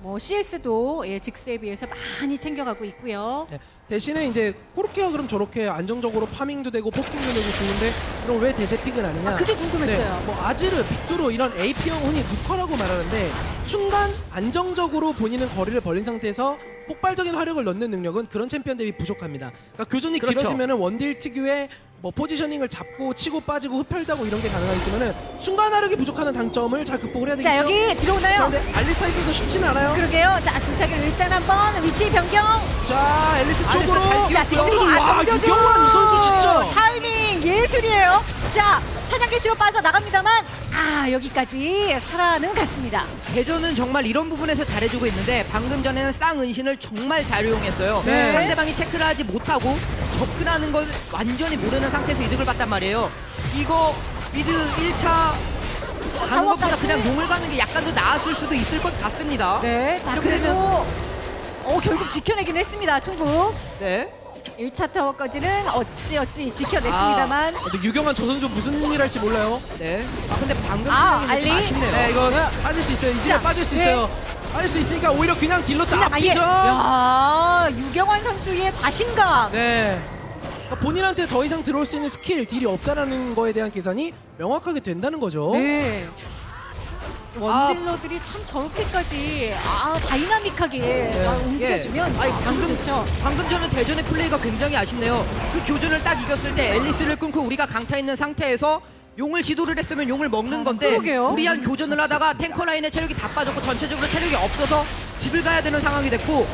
Speaker 1: 뭐 CS도 예, 직스에 비해서 많이 챙겨가고 있고요.
Speaker 2: 네, 대신에 이제 코르키가 그럼 저렇게 안정적으로 파밍도 되고 포킹도 되고 좋은데 그럼 왜 대세pick은 아니냐?
Speaker 1: 아, 그게 궁금했어요.
Speaker 2: 네, 뭐 아지르, 빅토르 이런 AP형 흔히 nuker라고 말하는데 순간 안정적으로 본인은 거리를 벌린 상태에서 폭발적인 화력을 넣는 능력은 그런 챔피언 대비 부족합니다. 그러니까 교전이
Speaker 3: 그렇죠.
Speaker 2: 길어지면은 원딜 특유의 뭐 positioning을 잡고 치고 빠지고 흡혈하고 이런 게 가능하겠지만은 순간 화력이 부족하는 단점을 잘 극복을 해야 되겠죠.
Speaker 1: 자 여기
Speaker 2: 자,
Speaker 1: 들어오나요?
Speaker 2: 근데 알리스타 있어도 쉽지는 않아요.
Speaker 1: 그러게요. 자 두타기를 일단 한번 위치 변경.
Speaker 2: 자, 앨리스 쪽으로.
Speaker 1: 잘자
Speaker 2: 와,
Speaker 1: 아 정조준
Speaker 2: 이경환 이 선수 진짜.
Speaker 1: 타이밍 예술이에요. 자 사냥개시로 빠져 나갑니다만 아 여기까지 살아는 갔습니다.
Speaker 3: 대전은 정말 이런 부분에서 잘해주고 있는데 방금 전에는 쌍은신을 정말 잘 이용했어요.
Speaker 2: 네.
Speaker 3: 상대방이 체크를 하지 못하고 접근하는 걸 완전히 모르는 상태에서 이득을 봤단 말이에요. 이거 미드 1차 가는 것보다. 그냥 용을 가는 게 약간 더 나았을 수도 있을 것 같습니다.
Speaker 1: 네. 자 그래도
Speaker 3: 되면-
Speaker 1: 어 결국 지켜내긴 했습니다. 충북.
Speaker 3: 네.
Speaker 1: 1차 타워까지는 어찌어찌 지켜냈습니다만
Speaker 2: 근데 유경환 저 선수 무슨 일 할지 몰라요.
Speaker 3: 네. 아 근데 방금
Speaker 1: 아,
Speaker 3: 플레이는 좀
Speaker 1: 알리?
Speaker 3: 아쉽네요.
Speaker 2: 네, 이거 빠질 수 있어요. 이제
Speaker 1: 자,
Speaker 2: 빠질 수
Speaker 1: 네.
Speaker 2: 있어요. 빠질 수 있으니까 오히려 그냥 딜러
Speaker 1: 아예
Speaker 2: 앞이죠.
Speaker 1: 야 유경환 선수의 자신감
Speaker 2: 네. 그러니까 본인한테 더 이상 들어올 수 있는 skill, deal이 없다라는 거에 대한 계산이 명확하게 된다는 거죠.
Speaker 1: 네. 원딜러들이 참 저렇게까지 아 dynamic하게 아, 움직여주면
Speaker 3: 예. 아니,
Speaker 1: 아,
Speaker 3: 방금-
Speaker 1: 좋죠.
Speaker 3: 방금 전에 대전의 플레이가 굉장히 아쉽네요. 그 교전을 딱 이겼을 때 앨리스를 끊고 우리가 강타 있는 상태에서 용을 시도를 했으면 용을 먹는
Speaker 1: 아,
Speaker 3: 건데
Speaker 1: 그러게요.
Speaker 3: 무리한 교전을 하다가 탱커 라인의 체력이 다 빠졌고 전체적으로 체력이 없어서 집을 가야 되는 상황이 됐고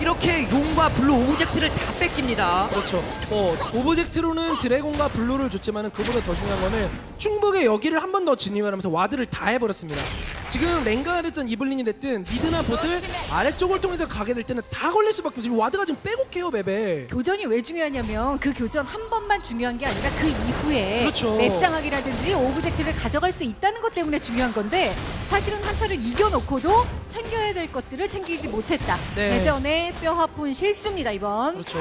Speaker 3: 이렇게 용과 블루 object를 다 뺏깁니다.
Speaker 2: 그렇죠. 뭐 object로는 드래곤과 블루를 줬지만은 그보다 더 중요한 거는 충북의 여기를 한 번 더 진입을 하면서 ward를 다 해버렸습니다. 지금 랭가가 됐든 이블린이 됐든 mid나 bot을 아래쪽을 통해서 가게 될 때는 다 걸릴 수밖에 없어요. ward가 지금 빼곡해요 map에.
Speaker 1: 교전이 왜 중요하냐면 그 교전 한 번만 중요한 게 아니라 그 이후에
Speaker 2: 그렇죠.
Speaker 1: map 장악이라든지 object를 가져갈 수 있다는 것 때문에 중요한 건데 사실은 한타를 이겨놓고도 챙겨야 될 것들을 챙기지 못했다.
Speaker 2: 네.
Speaker 1: 대전 의 뼈아픈 실수입니다 이번.
Speaker 2: 그렇죠.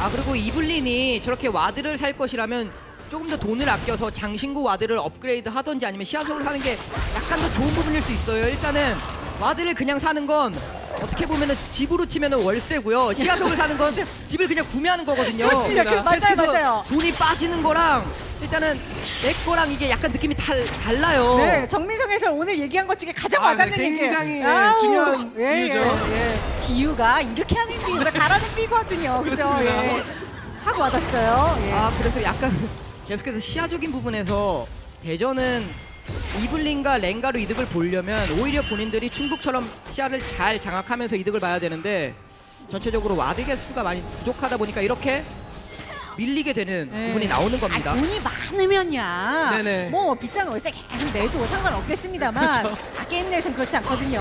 Speaker 3: 아 그리고 이블린이 저렇게 ward를 살 것이라면 조금 더 돈을 아껴서 장신구 ward를 업그레이드 하던지 아니면 시야석을 하는 게 약간 더 좋은 부분일 수 있어요. 일단은 와드를 그냥 사는 건 어떻게 보면은 집으로 치면은 월세고요. 시야석을 사는 건 집을 그냥 구매하는 거거든요.
Speaker 1: 그렇습니다. 그- 맞아요,
Speaker 3: 그래서
Speaker 1: 맞아요.
Speaker 3: 돈이 빠지는 거랑 일단은 내 거랑 이게 약간 느낌이 달, 달라요.
Speaker 1: 네, 정민성 해설 오늘 얘기한 것 중에 가장
Speaker 2: 아,
Speaker 1: 와닿는
Speaker 2: 네,
Speaker 1: 얘기예요.
Speaker 2: 굉장히, 예,
Speaker 1: 아우,
Speaker 2: 중요한
Speaker 1: 예,
Speaker 2: 비유죠.
Speaker 1: 예, 예. 비유가 이렇게 하는 비유가 잘하는 비거든요.
Speaker 2: 그렇습니다.
Speaker 1: 예. 하고 와닿았어요. 예.
Speaker 3: 아 그래서 약간 계속해서 시야적인 부분에서 대전은 이블린과 랭가로 이득을 보려면 오히려 본인들이 충북처럼 시야를 잘 장악하면서 이득을 봐야 되는데 전체적으로 ward 개수가 많이 부족하다 보니까 이렇게 밀리게 되는
Speaker 1: 네.
Speaker 3: 부분이 나오는 겁니다.
Speaker 1: 아, 돈이 많으면야
Speaker 2: 네네.
Speaker 1: 뭐 비싼 월세 계속 내도 상관없겠습니다만
Speaker 2: 그렇죠.
Speaker 1: 아, 게임 내에서는 그렇지 않거든요.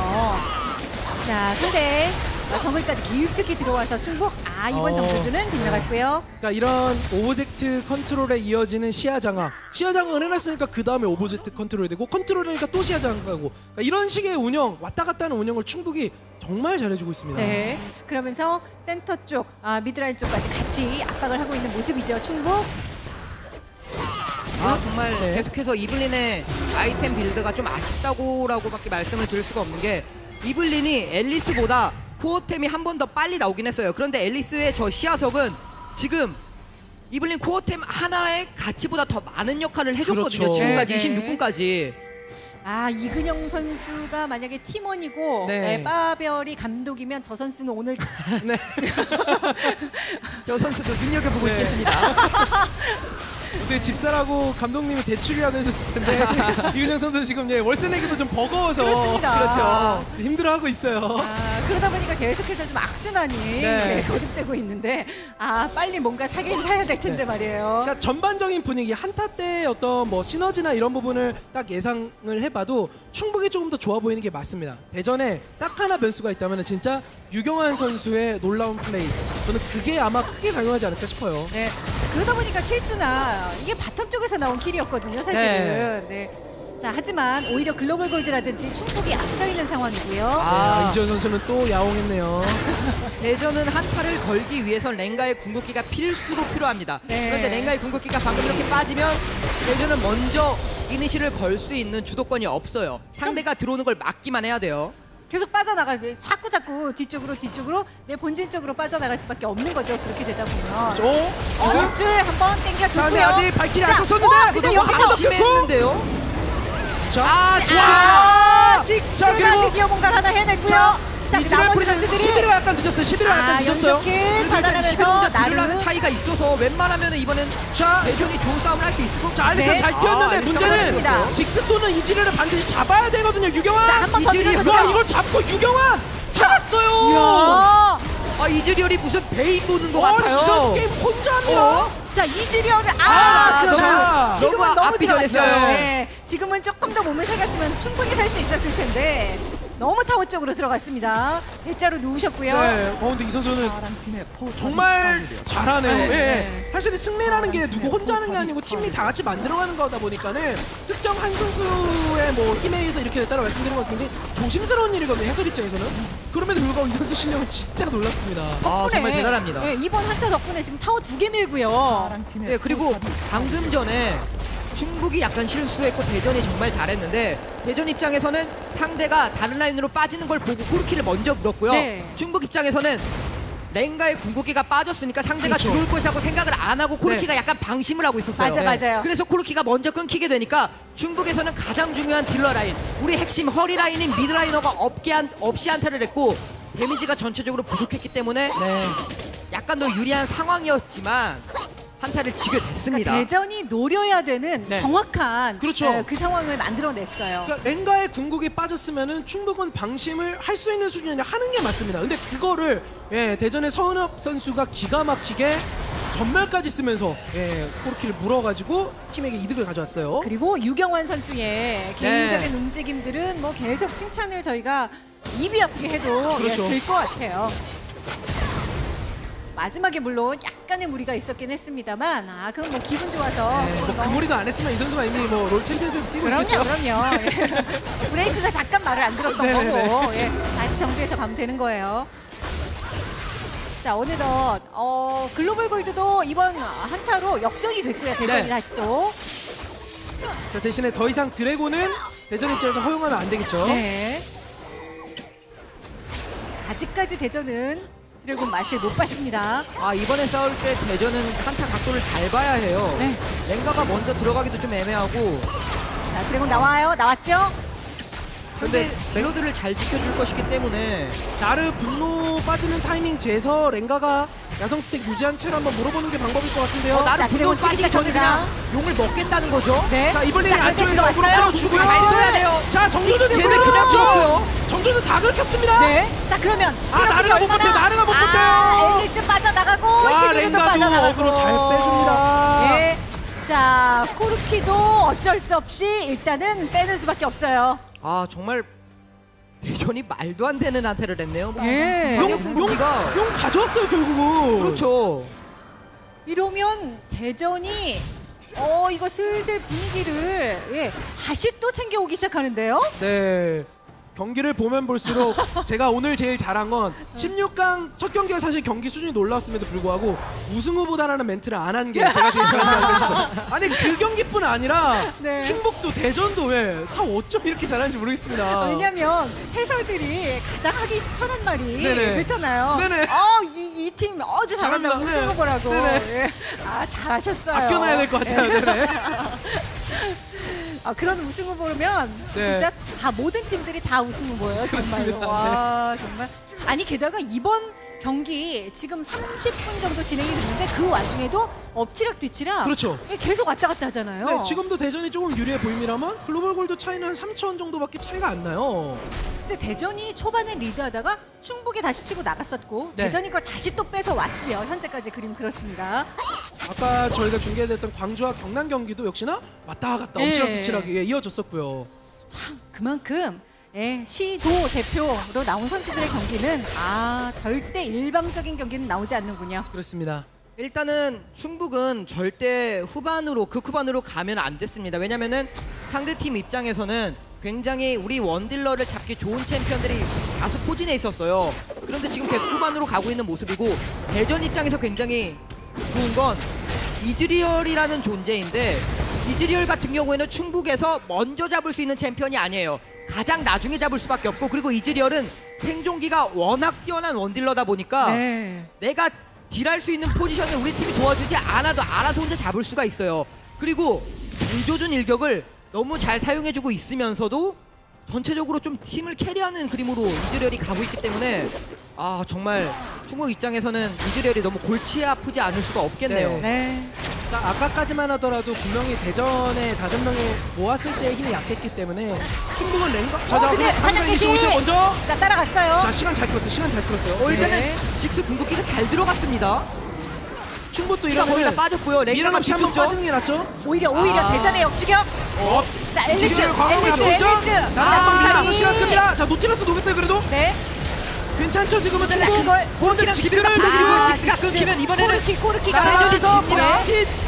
Speaker 1: 자 상대 어, 정글까지 깊숙이 들어와서 충북 아 이번
Speaker 2: 어.
Speaker 1: 정조준은 빗나갔고요.
Speaker 2: 그러니까 이런 object 컨트롤에 이어지는 시야 장악. 시야 장악을 해놨으니까 그 다음에 object 컨트롤이 되고 컨트롤하니까 또 시야 장악하고 그러니까 이런 식의 운영 왔다 갔다 하는 운영을 충북이 정말 잘해주고 있습니다.
Speaker 1: 네. 그러면서 센터 쪽, 아, mid line 쪽까지 같이 압박을 하고 있는 모습이죠. 충북.
Speaker 3: 아 정말
Speaker 2: 네.
Speaker 3: 계속해서 이블린의 아이템 build가 좀 아쉽다고라고밖에 말씀을 드릴 수가 없는 게 이블린이 앨리스보다 코어템이 한 번 더 빨리 나오긴 했어요. 그런데 앨리스의 저 시야석은 지금 이블린 코어템 하나의 가치보다 더 많은 역할을 해줬거든요.
Speaker 2: 그렇죠.
Speaker 3: 지금까지
Speaker 1: 네, 네.
Speaker 3: 26분까지.
Speaker 1: 아 이근영 선수가 만약에 팀원이고
Speaker 2: 네.
Speaker 1: 네, 빠별이 감독이면 저 선수는 오늘
Speaker 2: 네.
Speaker 3: 저 선수도 눈여겨보고
Speaker 2: 네.
Speaker 3: 있겠습니다.
Speaker 2: 어떻게 집사라고 감독님이 대출이라도 해줬을 텐데 이은영 선수 지금 예, 월세 내기도 좀 버거워서
Speaker 1: 그렇습니다.
Speaker 3: 그렇죠.
Speaker 2: 힘들어하고 있어요.
Speaker 1: 아, 그러다 보니까 계속해서 좀 악순환이
Speaker 2: 네.
Speaker 1: 네, 거듭되고 있는데 아 빨리 뭔가 사긴 사야 될 텐데 말이에요.
Speaker 2: 그러니까 전반적인 분위기 한타 때 어떤 뭐 시너지나 이런 부분을 딱 예상을 해봐도 충분히 조금 더 좋아 보이는 게 맞습니다. 대전에 딱 하나 변수가 있다면 진짜 유경환 선수의 놀라운 플레이. 저는 그게 아마 크게 작용하지 않을까 싶어요.
Speaker 1: 네. 그러다 보니까 kill수나 이게 bottom 쪽에서 나온 kill이었거든요, 사실은. 네. 자, 하지만 오히려 글로벌 골드라든지 충북이 앞서 있는 상황이고요.
Speaker 3: 아,
Speaker 2: 아, 이지현 선수는 또 야옹했네요.
Speaker 3: 대전은 한타를 걸기 위해선 랭가의 궁극기가 필수로 필요합니다.
Speaker 1: 네.
Speaker 3: 그런데 랭가의 궁극기가 방금 이렇게 빠지면 대전은 먼저 이니시를 걸 수 있는 주도권이 없어요. 상대가 들어오는 걸 막기만 해야 돼요.
Speaker 1: 계속 빠져나갈 자꾸 자꾸 뒤쪽으로 뒤쪽으로 내 본진 쪽으로 빠져나갈 수밖에 없는 거죠. 그렇게 되다 보면.
Speaker 2: 저 무슨?
Speaker 1: 어줄 한번
Speaker 2: 자, 아직 발길이 안
Speaker 1: 자,
Speaker 2: 썼었는데
Speaker 1: 어, 근데 여기서
Speaker 2: 한번
Speaker 3: 심했는데요.
Speaker 2: 자,
Speaker 3: 아, 좋아.
Speaker 1: 아,
Speaker 2: 자, 그리고
Speaker 1: 드디어 뭔가를 하나 해냈고요. 자,
Speaker 2: 이지랄
Speaker 1: 나머지 선수들이
Speaker 2: 11가 약간 늦었어요. 11가 약간
Speaker 1: 아,
Speaker 2: 늦었어요.
Speaker 1: 연속킬
Speaker 3: 그러니까
Speaker 1: 차단하면서
Speaker 3: 11혼자
Speaker 1: 나를
Speaker 3: 딜러는 차이가 있어서 웬만하면 이번엔
Speaker 2: 자,
Speaker 3: 대전이 좋은 싸움을 할 수 있을 것
Speaker 2: 자, 알리스가
Speaker 1: 네.
Speaker 2: 잘 뛰었는데
Speaker 3: 아,
Speaker 2: 문제는 직스 또는 이지르를 반드시 잡아야 되거든요. 유경환.
Speaker 1: 자, 한번더
Speaker 3: 이질이
Speaker 1: 밀어보죠.
Speaker 2: 와, 이걸 잡고 유경환 살았어요.
Speaker 1: 이야.
Speaker 3: 아, 이즈리얼이 무슨 베인 보는 것
Speaker 2: 어,
Speaker 3: 같아요.
Speaker 2: 이 선수 게임 혼자 하네요.
Speaker 3: 어?
Speaker 1: 자 이즈리얼을 아,
Speaker 2: 아, 자,
Speaker 1: 지금은
Speaker 3: 너무
Speaker 1: 너무
Speaker 3: 앞이
Speaker 1: 들어갔어요.
Speaker 3: 전했어요.
Speaker 1: 네, 지금은 조금 더 몸을 살렸으면 충분히 살 수 있었을 텐데 너무 타워 쪽으로 들어갔습니다. 대자로 누우셨고요.
Speaker 2: 네, 어, 근데 이 선수는 정말 잘하네요.
Speaker 1: 네,
Speaker 2: 예,
Speaker 1: 네.
Speaker 2: 사실 승리라는 게 누구 혼자 하는 게 아니고 팀이 다 같이 만들어가는 거다 보니까는 특정 한 선수의 뭐 힘에 의해서 이렇게 됐다고 말씀드린 건 굉장히 조심스러운 일이거든요. 해설 입장에서는. 그럼에도 불구하고 이 선수 실력은 진짜 놀랍습니다.
Speaker 3: 아, 정말 대단합니다.
Speaker 1: 네, 이번 한타 덕분에 지금 타워 두 개 밀고요.
Speaker 3: 네, 그리고 방금 전에 충북이 약간 실수했고 대전이 정말 잘했는데 대전 입장에서는 상대가 다른 라인으로 빠지는 걸 보고 코르키를 먼저 물었고요.
Speaker 1: 네.
Speaker 3: 충북 입장에서는 랭가의 궁극기가 빠졌으니까 상대가
Speaker 2: 그렇죠.
Speaker 3: 들어올 것이라고 생각을 안 하고 코르키가 약간 방심을 하고 있었어요.
Speaker 1: 맞아, 맞아요.
Speaker 3: 그래서 코르키가 먼저 끊기게 되니까 충북에서는 가장 중요한 딜러 라인, 우리 핵심 허리 라인인 mid laner가 없게 한, 없이 한타를 했고 데미지가 전체적으로 부족했기 때문에
Speaker 2: 네.
Speaker 3: 약간 더 유리한 상황이었지만 한타를 지게 됐습니다.
Speaker 1: 그러니까 대전이 노려야 되는
Speaker 2: 네.
Speaker 1: 정확한
Speaker 2: 그렇죠.
Speaker 1: 예, 그 상황을 만들어냈어요.
Speaker 2: 그러니까 랭가의 궁극이 빠졌으면은 충북은 방심을 할 수 있는 수준이 하는 게 맞습니다. 근데 그거를 예, 대전의 서은엽 선수가 기가 막히게 전멸까지 쓰면서 예, 코르키를 물어가지고 팀에게 이득을 가져왔어요.
Speaker 1: 그리고 유경환
Speaker 2: 네.
Speaker 1: 선수의 개인적인 움직임들은 뭐 계속 칭찬을 저희가 입이 아프게 해도 예,
Speaker 2: 그렇죠.
Speaker 1: 될것 같아요. 마지막에 물론 약간의 무리가 있었긴 했습니다만 아 그건 뭐 기분 좋아서
Speaker 2: 네, 뭐
Speaker 1: 너무-
Speaker 2: 그 무리도 안 했으면 이 선수가 이미 뭐롤 챔피언스에서 뛰고
Speaker 1: 그럼요,
Speaker 2: 있겠죠.
Speaker 1: 그럼요. 예. 브레이크가 잠깐 말을 안 들었던
Speaker 2: 네네네.
Speaker 1: 거고 예, 다시 정비해서 가면 되는 거예요. 자 어느덧 어, 글로벌 골드도 이번 한타로 역전이 됐고요. 대전이
Speaker 2: 네.
Speaker 1: 다시 또.
Speaker 2: 자, 대신에 더 이상 드래곤은 대전 입장에서 허용하면 안 되겠죠.
Speaker 1: 네. 아직까지 대전은 드래곤 맛을 못 봤습니다.
Speaker 3: 아 이번에 싸울 때 대전은 한타 각도를 잘 봐야 해요.
Speaker 1: 네.
Speaker 3: 랭가가 먼저 들어가기도 좀 애매하고
Speaker 1: 자 드래곤 나와요. 나왔죠?
Speaker 3: 근데 멜로드를 잘 지켜줄 것이기 때문에
Speaker 2: 나르 분노 빠지는 타이밍 재서 랭가가 야성 stack 유지한 채로 한번 물어보는 게 방법일 것 같은데요.
Speaker 3: 어, 나를
Speaker 1: 자,
Speaker 3: 분노
Speaker 1: 드래곤 치기
Speaker 3: 빠지기 전에. 그냥 용을 먹겠다는 거죠.
Speaker 1: 네.
Speaker 2: 자 이번에는
Speaker 1: 자,
Speaker 2: 안쪽에서 어그로
Speaker 1: 들어왔어요.
Speaker 2: 끌어주고요.
Speaker 3: 잘 써야 돼요.
Speaker 2: 자 정조준
Speaker 1: 일격으로.
Speaker 2: 쟤네 그냥 줘. 정조준 다 긁혔습니다.
Speaker 1: 네. 자 그러면
Speaker 2: 아,
Speaker 1: 체력이
Speaker 2: 나르가 못
Speaker 1: 얼마나-
Speaker 2: 버텨요, 나르가 못
Speaker 1: 아,
Speaker 2: 버텨요.
Speaker 1: 앨리스 빠져나가고
Speaker 2: 와,
Speaker 1: 시비르도
Speaker 2: 랭가도
Speaker 1: 빠져나가고
Speaker 2: 어그로 잘 빼줍니다.
Speaker 1: 예. 자 코르키도 어쩔 수 없이 일단은 빼는 수밖에 없어요.
Speaker 3: 아 정말 대전이 말도 안 되는 한타를 했네요.
Speaker 1: 예.
Speaker 2: 용, 용,
Speaker 3: 궁극기가
Speaker 2: 용 가져왔어요 결국은.
Speaker 3: 그렇죠.
Speaker 1: 이러면 대전이 어 이거 슬슬 분위기를 예, 다시 또 챙겨오기 시작하는데요.
Speaker 2: 네. 경기를 보면 볼수록 제가 오늘 제일 잘한 건 16강 첫 경기가 사실 경기 수준이 놀라웠음에도 불구하고 우승 후보다라는 멘트를 안 한 게 제가 제일 잘한 게 싶어요. 아니 그 경기뿐 아니라
Speaker 1: 네.
Speaker 2: 충북도 대전도 왜 다 어쩜 이렇게 잘하는지 모르겠습니다.
Speaker 1: 왜냐면 해설들이 가장 하기 편한 말이
Speaker 2: 네네.
Speaker 1: 그렇잖아요.
Speaker 2: 네네.
Speaker 1: 어 이 이 팀 아주 잘한다. 우승
Speaker 2: 네.
Speaker 1: 후보라고.
Speaker 2: 네네.
Speaker 1: 예. 아 잘하셨어요.
Speaker 2: 아껴놔야 될 것 같아요.
Speaker 1: 예.
Speaker 2: 네네.
Speaker 1: 아, 그런 우승 후보면
Speaker 2: 네.
Speaker 1: 진짜 다 모든 팀들이 다 우승 후보예요 정말로. 와 정말. 아니 게다가 이번 경기 지금 30분 정도 진행이 됐는데 그 와중에도 엎치락 뒤치락
Speaker 2: 그렇죠.
Speaker 1: 계속 왔다 갔다 하잖아요.
Speaker 2: 네, 지금도 대전이 조금 유리해 보임이라만 글로벌 골드 차이는 한 3천 정도밖에 차이가 안 나요.
Speaker 1: 근데 대전이 초반에 리드하다가 충북에 다시 치고 나갔었고
Speaker 2: 네.
Speaker 1: 대전이 그걸 다시 또 뺏어 왔고요. 현재까지 그림 그렇습니다.
Speaker 2: 아까 저희가 중계됐던 광주와 경남 경기도 역시나 왔다 갔다
Speaker 1: 네.
Speaker 2: 엎치락 뒤치락이 예, 이어졌었고요.
Speaker 1: 참 그만큼 예, 시도 대표로 나온 선수들의 경기는 아 절대 일방적인 경기는 나오지 않는군요.
Speaker 2: 그렇습니다.
Speaker 3: 일단은 충북은 절대 후반으로 극후반으로 가면 안 됐습니다. 왜냐면은 상대 팀 입장에서는 굉장히 우리 원딜러를 잡기 좋은 챔피언들이 다수 포진해 있었어요. 그런데 지금 계속 후반으로 가고 있는 모습이고 대전 입장에서 굉장히 좋은 건 이즈리얼이라는 존재인데 이즈리얼 같은 경우에는 충북에서 먼저 잡을 수 있는 챔피언이 아니에요. 가장 나중에 잡을 수밖에 없고 그리고 이즈리얼은 생존기가 워낙 뛰어난 원딜러다 보니까
Speaker 1: 네.
Speaker 3: 내가 딜할 수 있는 포지션을 우리 팀이 도와주지 않아도 알아서 혼자 잡을 수가 있어요. 그리고 정조준 일격을 너무 잘 사용해주고 있으면서도 전체적으로 좀 팀을 carry하는 그림으로 이즈리얼이 가고 있기 때문에 아 정말 충북 입장에서는 이즈리얼이 너무 골치 아프지 않을 수가 없겠네요.
Speaker 2: 네.
Speaker 1: 네.
Speaker 2: 자 아까까지만 하더라도 분명히 대전에 다섯 명이 모았을 때 힘이 약했기 때문에 충북은 랭가 자, 자,
Speaker 1: 근데 사냥개시!
Speaker 2: 25초 먼저
Speaker 1: 자 따라갔어요.
Speaker 2: 자 시간 잘 끌었어요 시간 잘 끌었어요
Speaker 3: 어, 일단은
Speaker 1: 네.
Speaker 3: 직스 궁극기가 잘 들어갔습니다.
Speaker 2: 충북도
Speaker 3: 이거 거의 다
Speaker 2: 이러면
Speaker 3: 빠졌고요. 랭가가
Speaker 2: 한번
Speaker 3: 뒤쪽죠.
Speaker 2: 빠지는 게 낫죠
Speaker 1: 오히려 오히려
Speaker 3: 아.
Speaker 1: 대전의 역추격.
Speaker 2: 어?
Speaker 1: 자 앨리스
Speaker 2: 가보죠
Speaker 1: 앨리스. 자자
Speaker 2: 정리해서 시간
Speaker 1: 정리.
Speaker 2: 끕니다 자 노티러스 녹였어요 그래도
Speaker 1: 네.
Speaker 2: 괜찮죠 지금은
Speaker 1: 자
Speaker 2: 충북
Speaker 1: 그걸
Speaker 2: 그런데 직스를
Speaker 1: 아,
Speaker 3: 그리고 직스가 끊기면 이번에는
Speaker 1: 코르키 코르키가
Speaker 2: 나르가 짚니다.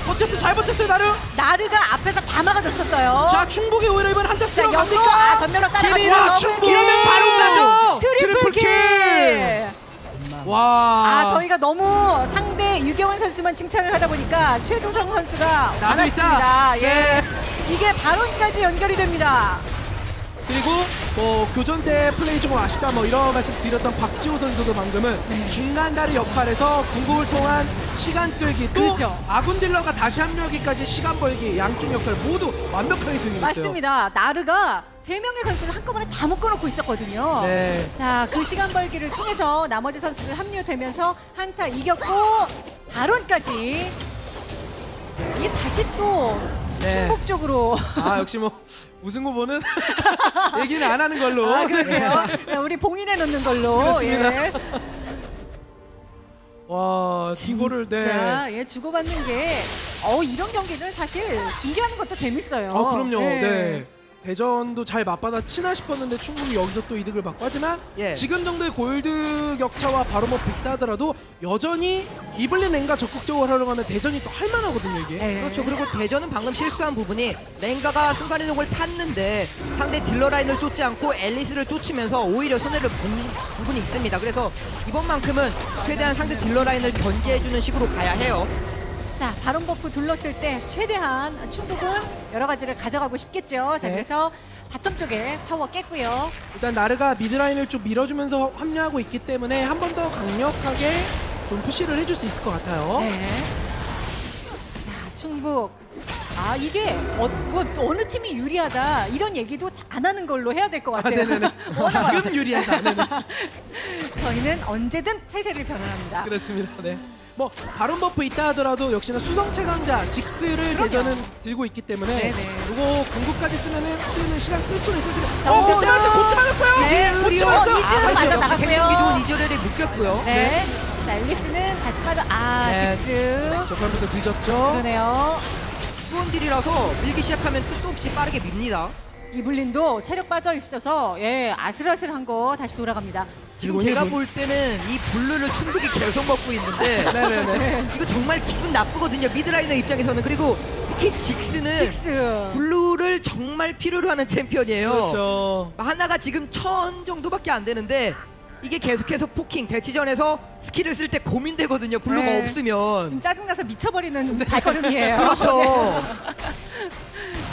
Speaker 2: 버텼어 잘 버텼어요 나르
Speaker 1: 나르가 앞에서 다 막아줬었어요.
Speaker 2: 자 충북이 오히려 이번 한타
Speaker 1: 자
Speaker 2: 쓰러
Speaker 1: 역으로
Speaker 2: 갑니까
Speaker 1: 아, 전면으로 따라가고
Speaker 2: 와, 충북!
Speaker 3: 이러면 바로 가죠.
Speaker 1: 트리플
Speaker 2: 트리플
Speaker 1: 킬.
Speaker 2: 킬! 와
Speaker 1: 아 저희가 너무 상대 유경원 선수만 칭찬을 하다 보니까 최도성 선수가
Speaker 2: 나도 있다.
Speaker 1: 예.
Speaker 2: 네.
Speaker 1: 이게 발언까지 연결이 됩니다.
Speaker 2: 그리고 뭐 교전 때 플레이 조금 아쉽다 뭐 이런 말씀 드렸던 박지호 선수도 방금은
Speaker 1: 네.
Speaker 2: 중간 다리 역할에서 궁극을 통한 시간 끌기 또
Speaker 1: 그죠.
Speaker 2: 아군 딜러가 다시 합류하기까지 시간 벌기 양쪽 역할 모두 완벽하게 수행했어요.
Speaker 1: 맞습니다. 나르가 세 명의 선수를 한꺼번에 다 묶어놓고 있었거든요.
Speaker 2: 네.
Speaker 1: 자, 그 시간 벌기를 통해서 나머지 선수들 합류되면서 한타 이겼고 발언까지 이게 다시 또
Speaker 2: 네.
Speaker 1: 쪽으로
Speaker 2: 아 역시 뭐 우승 후보는 얘기는 안 하는 걸로.
Speaker 1: 아, 그러네요. 네, 우리 봉인해 놓는 걸로.
Speaker 2: 그렇습니다.
Speaker 1: 예.
Speaker 2: 와 이거를 네.
Speaker 1: 자, 예, 주고받는 게, 어, 이런 경기는 사실 중계하는 것도 재밌어요.
Speaker 2: 아 그럼요.
Speaker 1: 예.
Speaker 2: 네. 대전도 잘 맞받아 치나 싶었는데 충분히 여기서 또 이득을 받고 하지만
Speaker 3: 예.
Speaker 2: 지금 정도의 골드 격차와 바로 뭐 빅다 하더라도 여전히 이블린 랭가 적극적으로 하려고 하면 대전이 또 할만하거든요 이게.
Speaker 1: 예.
Speaker 3: 그렇죠. 그리고 대전은 방금 실수한 부분이 랭가가 순간이동을 탔는데 상대 딜러 라인을 쫓지 않고 앨리스를 쫓으면서 오히려 손해를 본 부분이 있습니다. 그래서 이번만큼은 최대한 상대 딜러 라인을 견제해주는 식으로 가야 해요.
Speaker 1: 자, 바론 buff 둘렀을 때 최대한 충북은 여러 가지를 가져가고 싶겠죠. 자,
Speaker 2: 네.
Speaker 1: 그래서 bottom 쪽에 타워 깼고요.
Speaker 2: 일단 나르가 mid라인을 좀 밀어주면서 합류하고 있기 때문에 한 번 더 강력하게 좀 push를 해줄 수 있을 것 같아요.
Speaker 1: 네. 자, 충북. 아, 이게 어, 뭐 어느 팀이 유리하다 이런 얘기도 안 하는 걸로 해야 될것
Speaker 2: 아,
Speaker 1: 같아요.
Speaker 2: 네네네.
Speaker 1: 워낙
Speaker 2: 지금 유리하다. 네네.
Speaker 1: 저희는 언제든 태세를 변환합니다.
Speaker 2: 그렇습니다. 네. 뭐 바론 buff 있다 하더라도 역시나 수성 최강자 직스를. 대전은 들고 있기 때문에
Speaker 1: 네네.
Speaker 2: 그리고 궁극까지 쓰면은 뜨는 시간 끌 수는 있을 텐데.
Speaker 1: 자,
Speaker 2: 어,
Speaker 1: 자,
Speaker 2: 고치 맞았어요. 고치 맞았어요.
Speaker 1: 네,
Speaker 2: 고치
Speaker 1: 그리고
Speaker 2: 맞았어요.
Speaker 1: 이즈는
Speaker 2: 아,
Speaker 1: 맞아 나갔고요.
Speaker 3: 좋은 이즈리얼이 묶였고요.
Speaker 1: 네. 자, 앨리스는 다시 빠져. 아,
Speaker 2: 네.
Speaker 1: 직스.
Speaker 2: 저번부터 늦었죠.
Speaker 1: 그러네요.
Speaker 3: two원딜이라서 밀기 시작하면 끝도 없이 빠르게 밉니다.
Speaker 1: 이블린도 체력 빠져 있어서 예 아슬아슬한 거 다시 돌아갑니다.
Speaker 3: 지금 제가
Speaker 2: 뭐-
Speaker 3: 볼 때는 이 blue를 충분히 계속 먹고 있는데
Speaker 2: 네네네.
Speaker 3: 이거 정말 기분 나쁘거든요. mid laner 입장에서는 그리고 특히 직스는
Speaker 1: 직스.
Speaker 3: blue를 정말 필요로 하는 챔피언이에요.
Speaker 2: 그렇죠.
Speaker 3: 마나가 지금 천 정도밖에 안 되는데 이게 계속해서 poking 대치전에서 skill을 쓸 때 고민되거든요. blue가
Speaker 1: 네.
Speaker 3: 없으면.
Speaker 1: 지금 짜증나서 미쳐버리는 발걸음이에요.
Speaker 3: 그렇죠.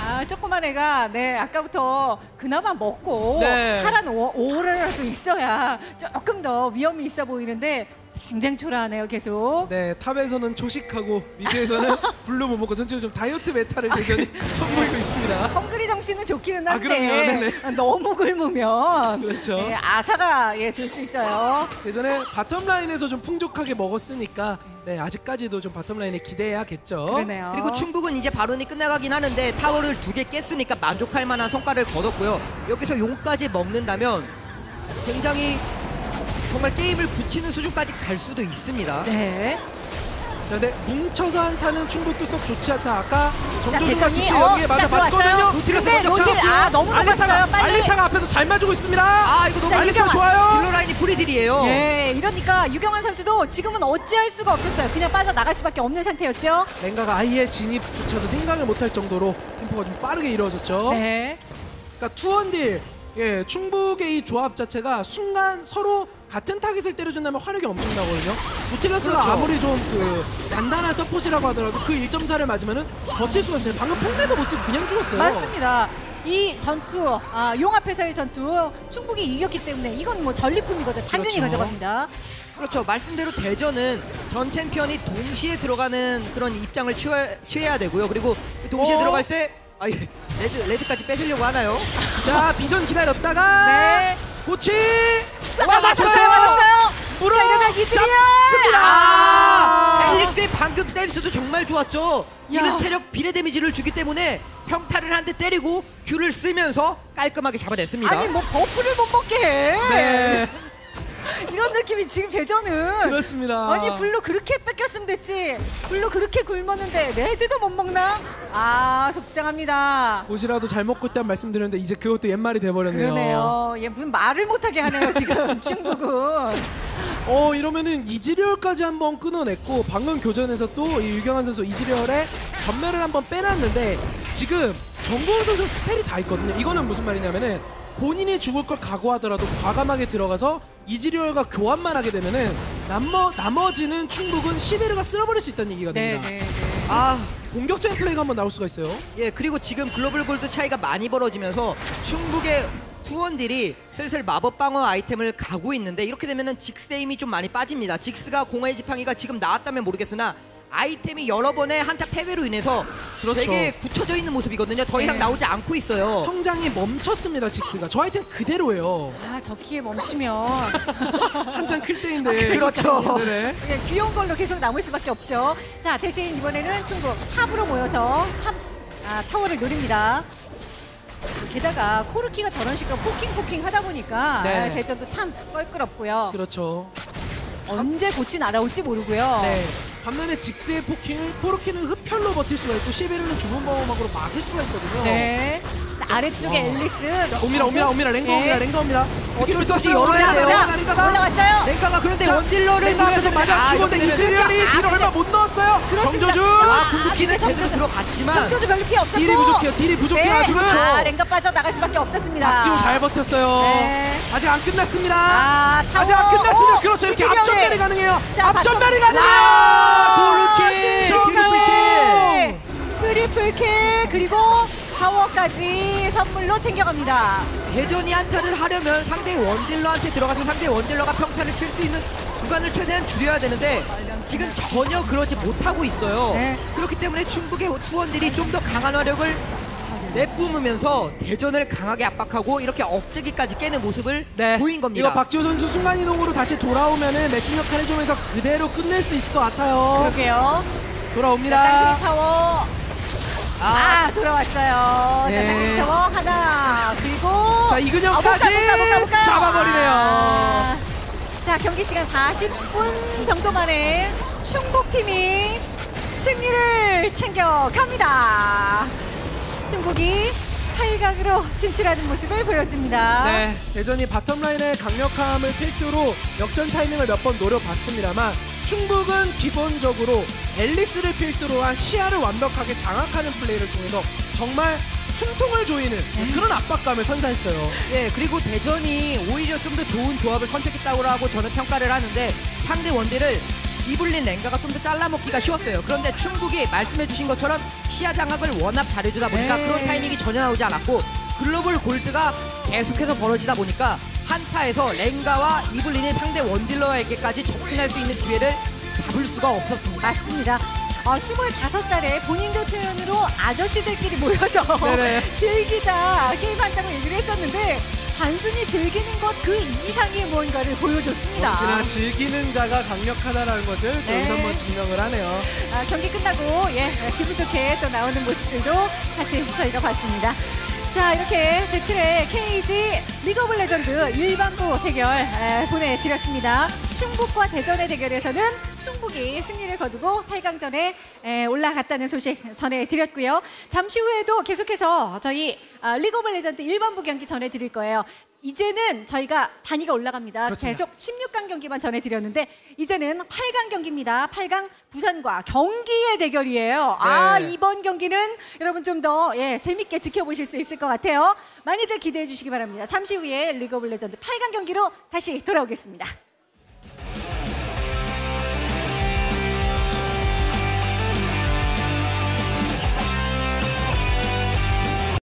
Speaker 1: 아 조그만 애가 네 아까부터 그나마 먹고
Speaker 2: 네.
Speaker 1: 파란 오- aura라도 있어야 조금 더 위험이 있어 보이는데 굉장히 초라하네요 계속.
Speaker 2: 네, top에서는 초식하고 mid에서는 blue 못 먹고 전체로 좀 다이어트 meta를 대전이 선보이고 있습니다.
Speaker 1: hungry 정신은 좋기는
Speaker 2: 아,
Speaker 1: 한데
Speaker 2: 그럼요. 네네.
Speaker 1: 너무 굶으면
Speaker 2: 그렇죠.
Speaker 1: 네, 아사가 예, 들 수 있어요.
Speaker 2: 예전에 bottom 라인에서 좀 풍족하게 먹었으니까 네, 아직까지도 좀 bottom 라인에 기대해야겠죠.
Speaker 1: 그러네요.
Speaker 3: 그리고 충북은 이제 바론이 끝나가긴 하는데 타워를 두 개 깼으니까 만족할 만한 성과를 거뒀고요. 여기서 용까지 먹는다면 굉장히 정말 게임을 굳히는 수준까지 갈 수도 있습니다.
Speaker 1: 네.
Speaker 2: 자, 근데 뭉쳐서 한타는 충북도 썩 좋지 않다. 아까
Speaker 1: 대전이
Speaker 2: 직스
Speaker 1: 어,
Speaker 2: 여기에
Speaker 1: 자,
Speaker 2: 맞아
Speaker 1: 들어왔어요.
Speaker 2: 봤거든요.
Speaker 3: 노틸러스
Speaker 1: 근데
Speaker 3: 먼저
Speaker 1: 노틸
Speaker 3: 잡았고요.
Speaker 1: 아 너무
Speaker 2: 알리사가
Speaker 1: 높았어요. 빨리.
Speaker 2: 알리사가 앞에서 잘 맞고 있습니다.
Speaker 3: 아 이거 너무
Speaker 1: 자,
Speaker 2: 알리사. 좋아요.
Speaker 3: 딜러 라인이 free deal이에요.
Speaker 1: 예, 이러니까 유경환 선수도 지금은 어찌할 수가 없었어요. 그냥 빠져 나갈 수밖에 없는 상태였죠.
Speaker 2: 랭가가 아예 진입조차도 생각을 못할 정도로 템포가 좀 빠르게 이루어졌죠.
Speaker 1: 네.
Speaker 2: 그러니까 two원딜 예, 충북의 이 조합 자체가 순간 서로 같은 타깃을 때려준다면 화력이 엄청나거든요. 노틸러스가
Speaker 3: 그렇죠.
Speaker 2: 아무리 좀 그 단단한 서폿이라고 하더라도 그 일점사를 맞으면은 버틸 수가 있어요. 방금 폰데도 못 쓰고 그냥 죽었어요.
Speaker 1: 맞습니다. 이 전투, 아, 용 앞에서의 전투 충북이 이겼기 때문에 이건 뭐 전리품이거든요. 당연히
Speaker 2: 그렇죠.
Speaker 1: 가져갑니다.
Speaker 3: 그렇죠. 말씀대로 대전은 전 챔피언이 동시에 들어가는 그런 입장을 취해, 취해 야 되고요. 그리고 동시에
Speaker 2: 어?
Speaker 3: 들어갈 때 아, 예. red red까지 뺏으려고 하나요?
Speaker 2: 자, 비전 기다렸다가
Speaker 1: 네.
Speaker 2: 고치
Speaker 1: 맞았어요,
Speaker 2: 맞았어요.
Speaker 1: 맞았어요. 이즈리얼!
Speaker 2: 잡습니다.
Speaker 3: 아, 엘리스의 방금 센스도 정말 좋았죠.
Speaker 1: 야.
Speaker 3: 이는 체력 비례 데미지를 주기 때문에 평타를 한 대 때리고 Q를 쓰면서 깔끔하게 잡아냈습니다.
Speaker 1: 아니 뭐 buff를 못 먹게 해.
Speaker 2: 네,
Speaker 1: 이런 느낌이 지금 대전은.
Speaker 2: 그렇습니다.
Speaker 1: 아니 blue 그렇게 뺏겼으면 됐지. blue 그렇게 굶었는데 red도 못 먹나? 아 속상합니다.
Speaker 2: 봇이라도 잘 먹고 있다는 말씀드렸는데 이제 그것도 옛말이 돼버렸네요.
Speaker 1: 그러네요. 얘 무슨 말을 못하게 하네요 지금 충북은.
Speaker 2: 어 이러면은 이즈리얼까지 한번 끊어냈고 방금 교전에서 또 이 유경환 선수 이즈리얼의 점멸을 한번 빼놨는데 지금 정보훈 선수 spell이 다 있거든요. 이거는 무슨 말이냐면은 본인이 죽을 걸 각오하더라도 과감하게 들어가서 이즈리얼과 교환만 하게 되면은 나머, 나머지는 충북은 시비르가 쓸어버릴 수 있다는 얘기가 됩니다.
Speaker 1: 네 네 네.
Speaker 3: 아,
Speaker 2: 공격적인 플레이가 한번 나올 수가 있어요.
Speaker 3: 예, 그리고 지금 글로벌 골드 차이가 많이 벌어지면서 충북의 투원들이 슬슬 마법 방어 아이템을 가고 있는데 이렇게 되면은 직세임이 좀 많이 빠집니다. 직스가 공허의 지팡이가 지금 나왔다면 모르겠으나 아이템이 여러 번의 한타 패배로 인해서
Speaker 2: 그렇죠.
Speaker 3: 되게 굳혀져 있는 모습이거든요. 더 이상
Speaker 1: 네.
Speaker 3: 나오지 않고 있어요.
Speaker 2: 성장이 멈췄습니다 직스가 저 아이템 그대로예요
Speaker 1: 아, 저 키에 멈추면
Speaker 2: 한창 클 때인데
Speaker 3: 그렇죠.
Speaker 2: 네.
Speaker 1: 예, 귀여운 걸로 계속 남을 수밖에 없죠. 자, 대신 이번에는 충북 탑으로 모여서 탑 아, 타워를 노립니다. 게다가 코르키가 저런 식으로 포킹 포킹 하다 보니까
Speaker 2: 네.
Speaker 1: 아, 대전도 참 껄끄럽고요.
Speaker 2: 그렇죠
Speaker 1: 언제 곧지 날아올지 모르고요.
Speaker 2: 네. 반면에 직스의 포킹을 코르키는 흡혈로 버틸 수가 있고 시베르는 주문 방어막으로 막을 수가 있거든요
Speaker 1: 네. 자, 아래쪽에
Speaker 2: 와.
Speaker 1: 앨리스.
Speaker 2: 옵니다 옵니다 옵니다 랭가
Speaker 1: 네.
Speaker 2: 옵니다 랭가 옵니다
Speaker 3: 어쩔 수 없이. 열어야
Speaker 1: 자,
Speaker 3: 돼요.
Speaker 1: 올라왔어요.
Speaker 3: 랭가가 그런데
Speaker 2: 자,
Speaker 3: 원딜러를
Speaker 2: 랭가 앞에서
Speaker 3: 노려야
Speaker 2: 맞아 치고
Speaker 3: 되는데
Speaker 2: 있는데
Speaker 3: 아, 이렇게 되면
Speaker 2: 이즈리얼이 뒤로 얼마 못 넣었어요. 정조준
Speaker 3: 아,
Speaker 1: 아,
Speaker 3: 궁극기는
Speaker 1: 근데
Speaker 3: 제대로
Speaker 1: 정조준-
Speaker 3: 들어갔지만
Speaker 1: 정조주 별로 피해 없었고.
Speaker 2: 딜이 부족해요 딜이 부족해요
Speaker 1: 네.
Speaker 2: 지금
Speaker 1: 아, 랭가 빠져 나갈 수밖에 없었습니다.
Speaker 2: 박지호 잘 버텼어요
Speaker 1: 네.
Speaker 2: 아직 안 끝났습니다
Speaker 1: 아.
Speaker 2: 아직 안 끝났습니다
Speaker 1: 오,
Speaker 2: 그렇죠 이렇게
Speaker 1: 이즈리얼이.
Speaker 2: 앞점멸이 가능해요
Speaker 1: 자,
Speaker 2: 앞점멸이
Speaker 1: bottom.
Speaker 2: 가능해요
Speaker 3: 코르키
Speaker 2: 정말.
Speaker 1: triple kill 그리고 타워까지 선물로 챙겨갑니다.
Speaker 3: 대전이 한타를 하려면 상대 원딜러한테 들어가서 상대 원딜러가 평타를 칠 수 있는 구간을 최대한 줄여야 되는데 지금 전혀 그러지 못하고 있어요.
Speaker 1: 네.
Speaker 3: 그렇기 때문에 충북의 투원딜이 좀 더 강한 화력을 내뿜으면서 대전을 강하게 압박하고 이렇게 억제기까지 깨는 모습을
Speaker 2: 네.
Speaker 3: 보인 겁니다.
Speaker 2: 이거 박지호 선수 순간이동으로 다시 돌아오면은 맷집 역할을 좀 해서 그대로 끝낼 수 있을 것 같아요.
Speaker 1: 그러게요.
Speaker 2: 돌아옵니다.
Speaker 1: 쌍둥이 타워.
Speaker 3: 아,
Speaker 1: 아, 돌아왔어요.
Speaker 2: 네.
Speaker 1: 자, 쌍둥이 타워 하나. 그리고
Speaker 2: 자, 이근영까지
Speaker 1: 아, 가.
Speaker 2: 잡아버리네요.
Speaker 1: 아. 자, 경기 시간 40분 정도 만에 충북 팀이 승리를 챙겨갑니다. 충북이 8강으로 진출하는 모습을 보여줍니다.
Speaker 2: 네, 대전이 bottom 라인의 강력함을 필두로 역전 타이밍을 몇 번 노려봤습니다만 충북은 기본적으로 엘리스를 필두로 한 시야를 완벽하게 장악하는 플레이를 통해서 정말 숨통을 조이는
Speaker 1: 네.
Speaker 2: 그런 압박감을 선사했어요.
Speaker 3: 예, 그리고 대전이 오히려 좀 더 좋은 조합을 선택했다고 하고 저는 평가를 하는데 상대 원딜을 이블린 랭가가 좀 더 잘라먹기가 쉬웠어요. 그런데 충북이 말씀해주신 것처럼 시야 장악을 워낙 잘해주다 보니까
Speaker 1: 네.
Speaker 3: 그런 타이밍이 전혀 나오지 않았고 글로벌 골드가 계속해서 벌어지다 보니까 한타에서 랭가와 이블린이 상대 원딜러에게까지 접근할 수 있는 기회를 잡을 수가 없었습니다.
Speaker 1: 맞습니다. 어, 25살에 본인도 표현으로 아저씨들끼리 모여서. 즐기자 게임한다고 얘기를 했었는데 단순히 즐기는 것 그 이상의 무언가를 보여줬습니다.
Speaker 2: 역시나 즐기는 자가 강력하다라는 것을 또
Speaker 1: 네.
Speaker 2: 여기서 한번 증명을 하네요.
Speaker 1: 아, 경기 끝나고 예 기분 좋게 또 나오는 모습들도 같이 저희가 봤습니다. 자 이렇게 제7회 KeG 리그 오브 레전드 일반부 대결 에, 보내드렸습니다. 충북과 대전의 대결에서는 충북이 승리를 거두고 8강전에 에, 올라갔다는 소식 전해드렸고요. 잠시 후에도 계속해서 저희 아, 리그 오브 레전드 일반부 경기 전해드릴 거예요. 이제는 저희가 단위가 올라갑니다.
Speaker 2: 그렇습니다.
Speaker 1: 계속 16강 경기만 전해드렸는데 이제는 8강 경기입니다. 8강 부산과 경기의 대결이에요. 아
Speaker 2: 네.
Speaker 1: 이번 경기는 여러분 좀 더 예, 재밌게 지켜보실 수 있을 것 같아요. 많이들 기대해 주시기 바랍니다. 잠시 후에 리그 오브 레전드 8강 경기로 다시 돌아오겠습니다.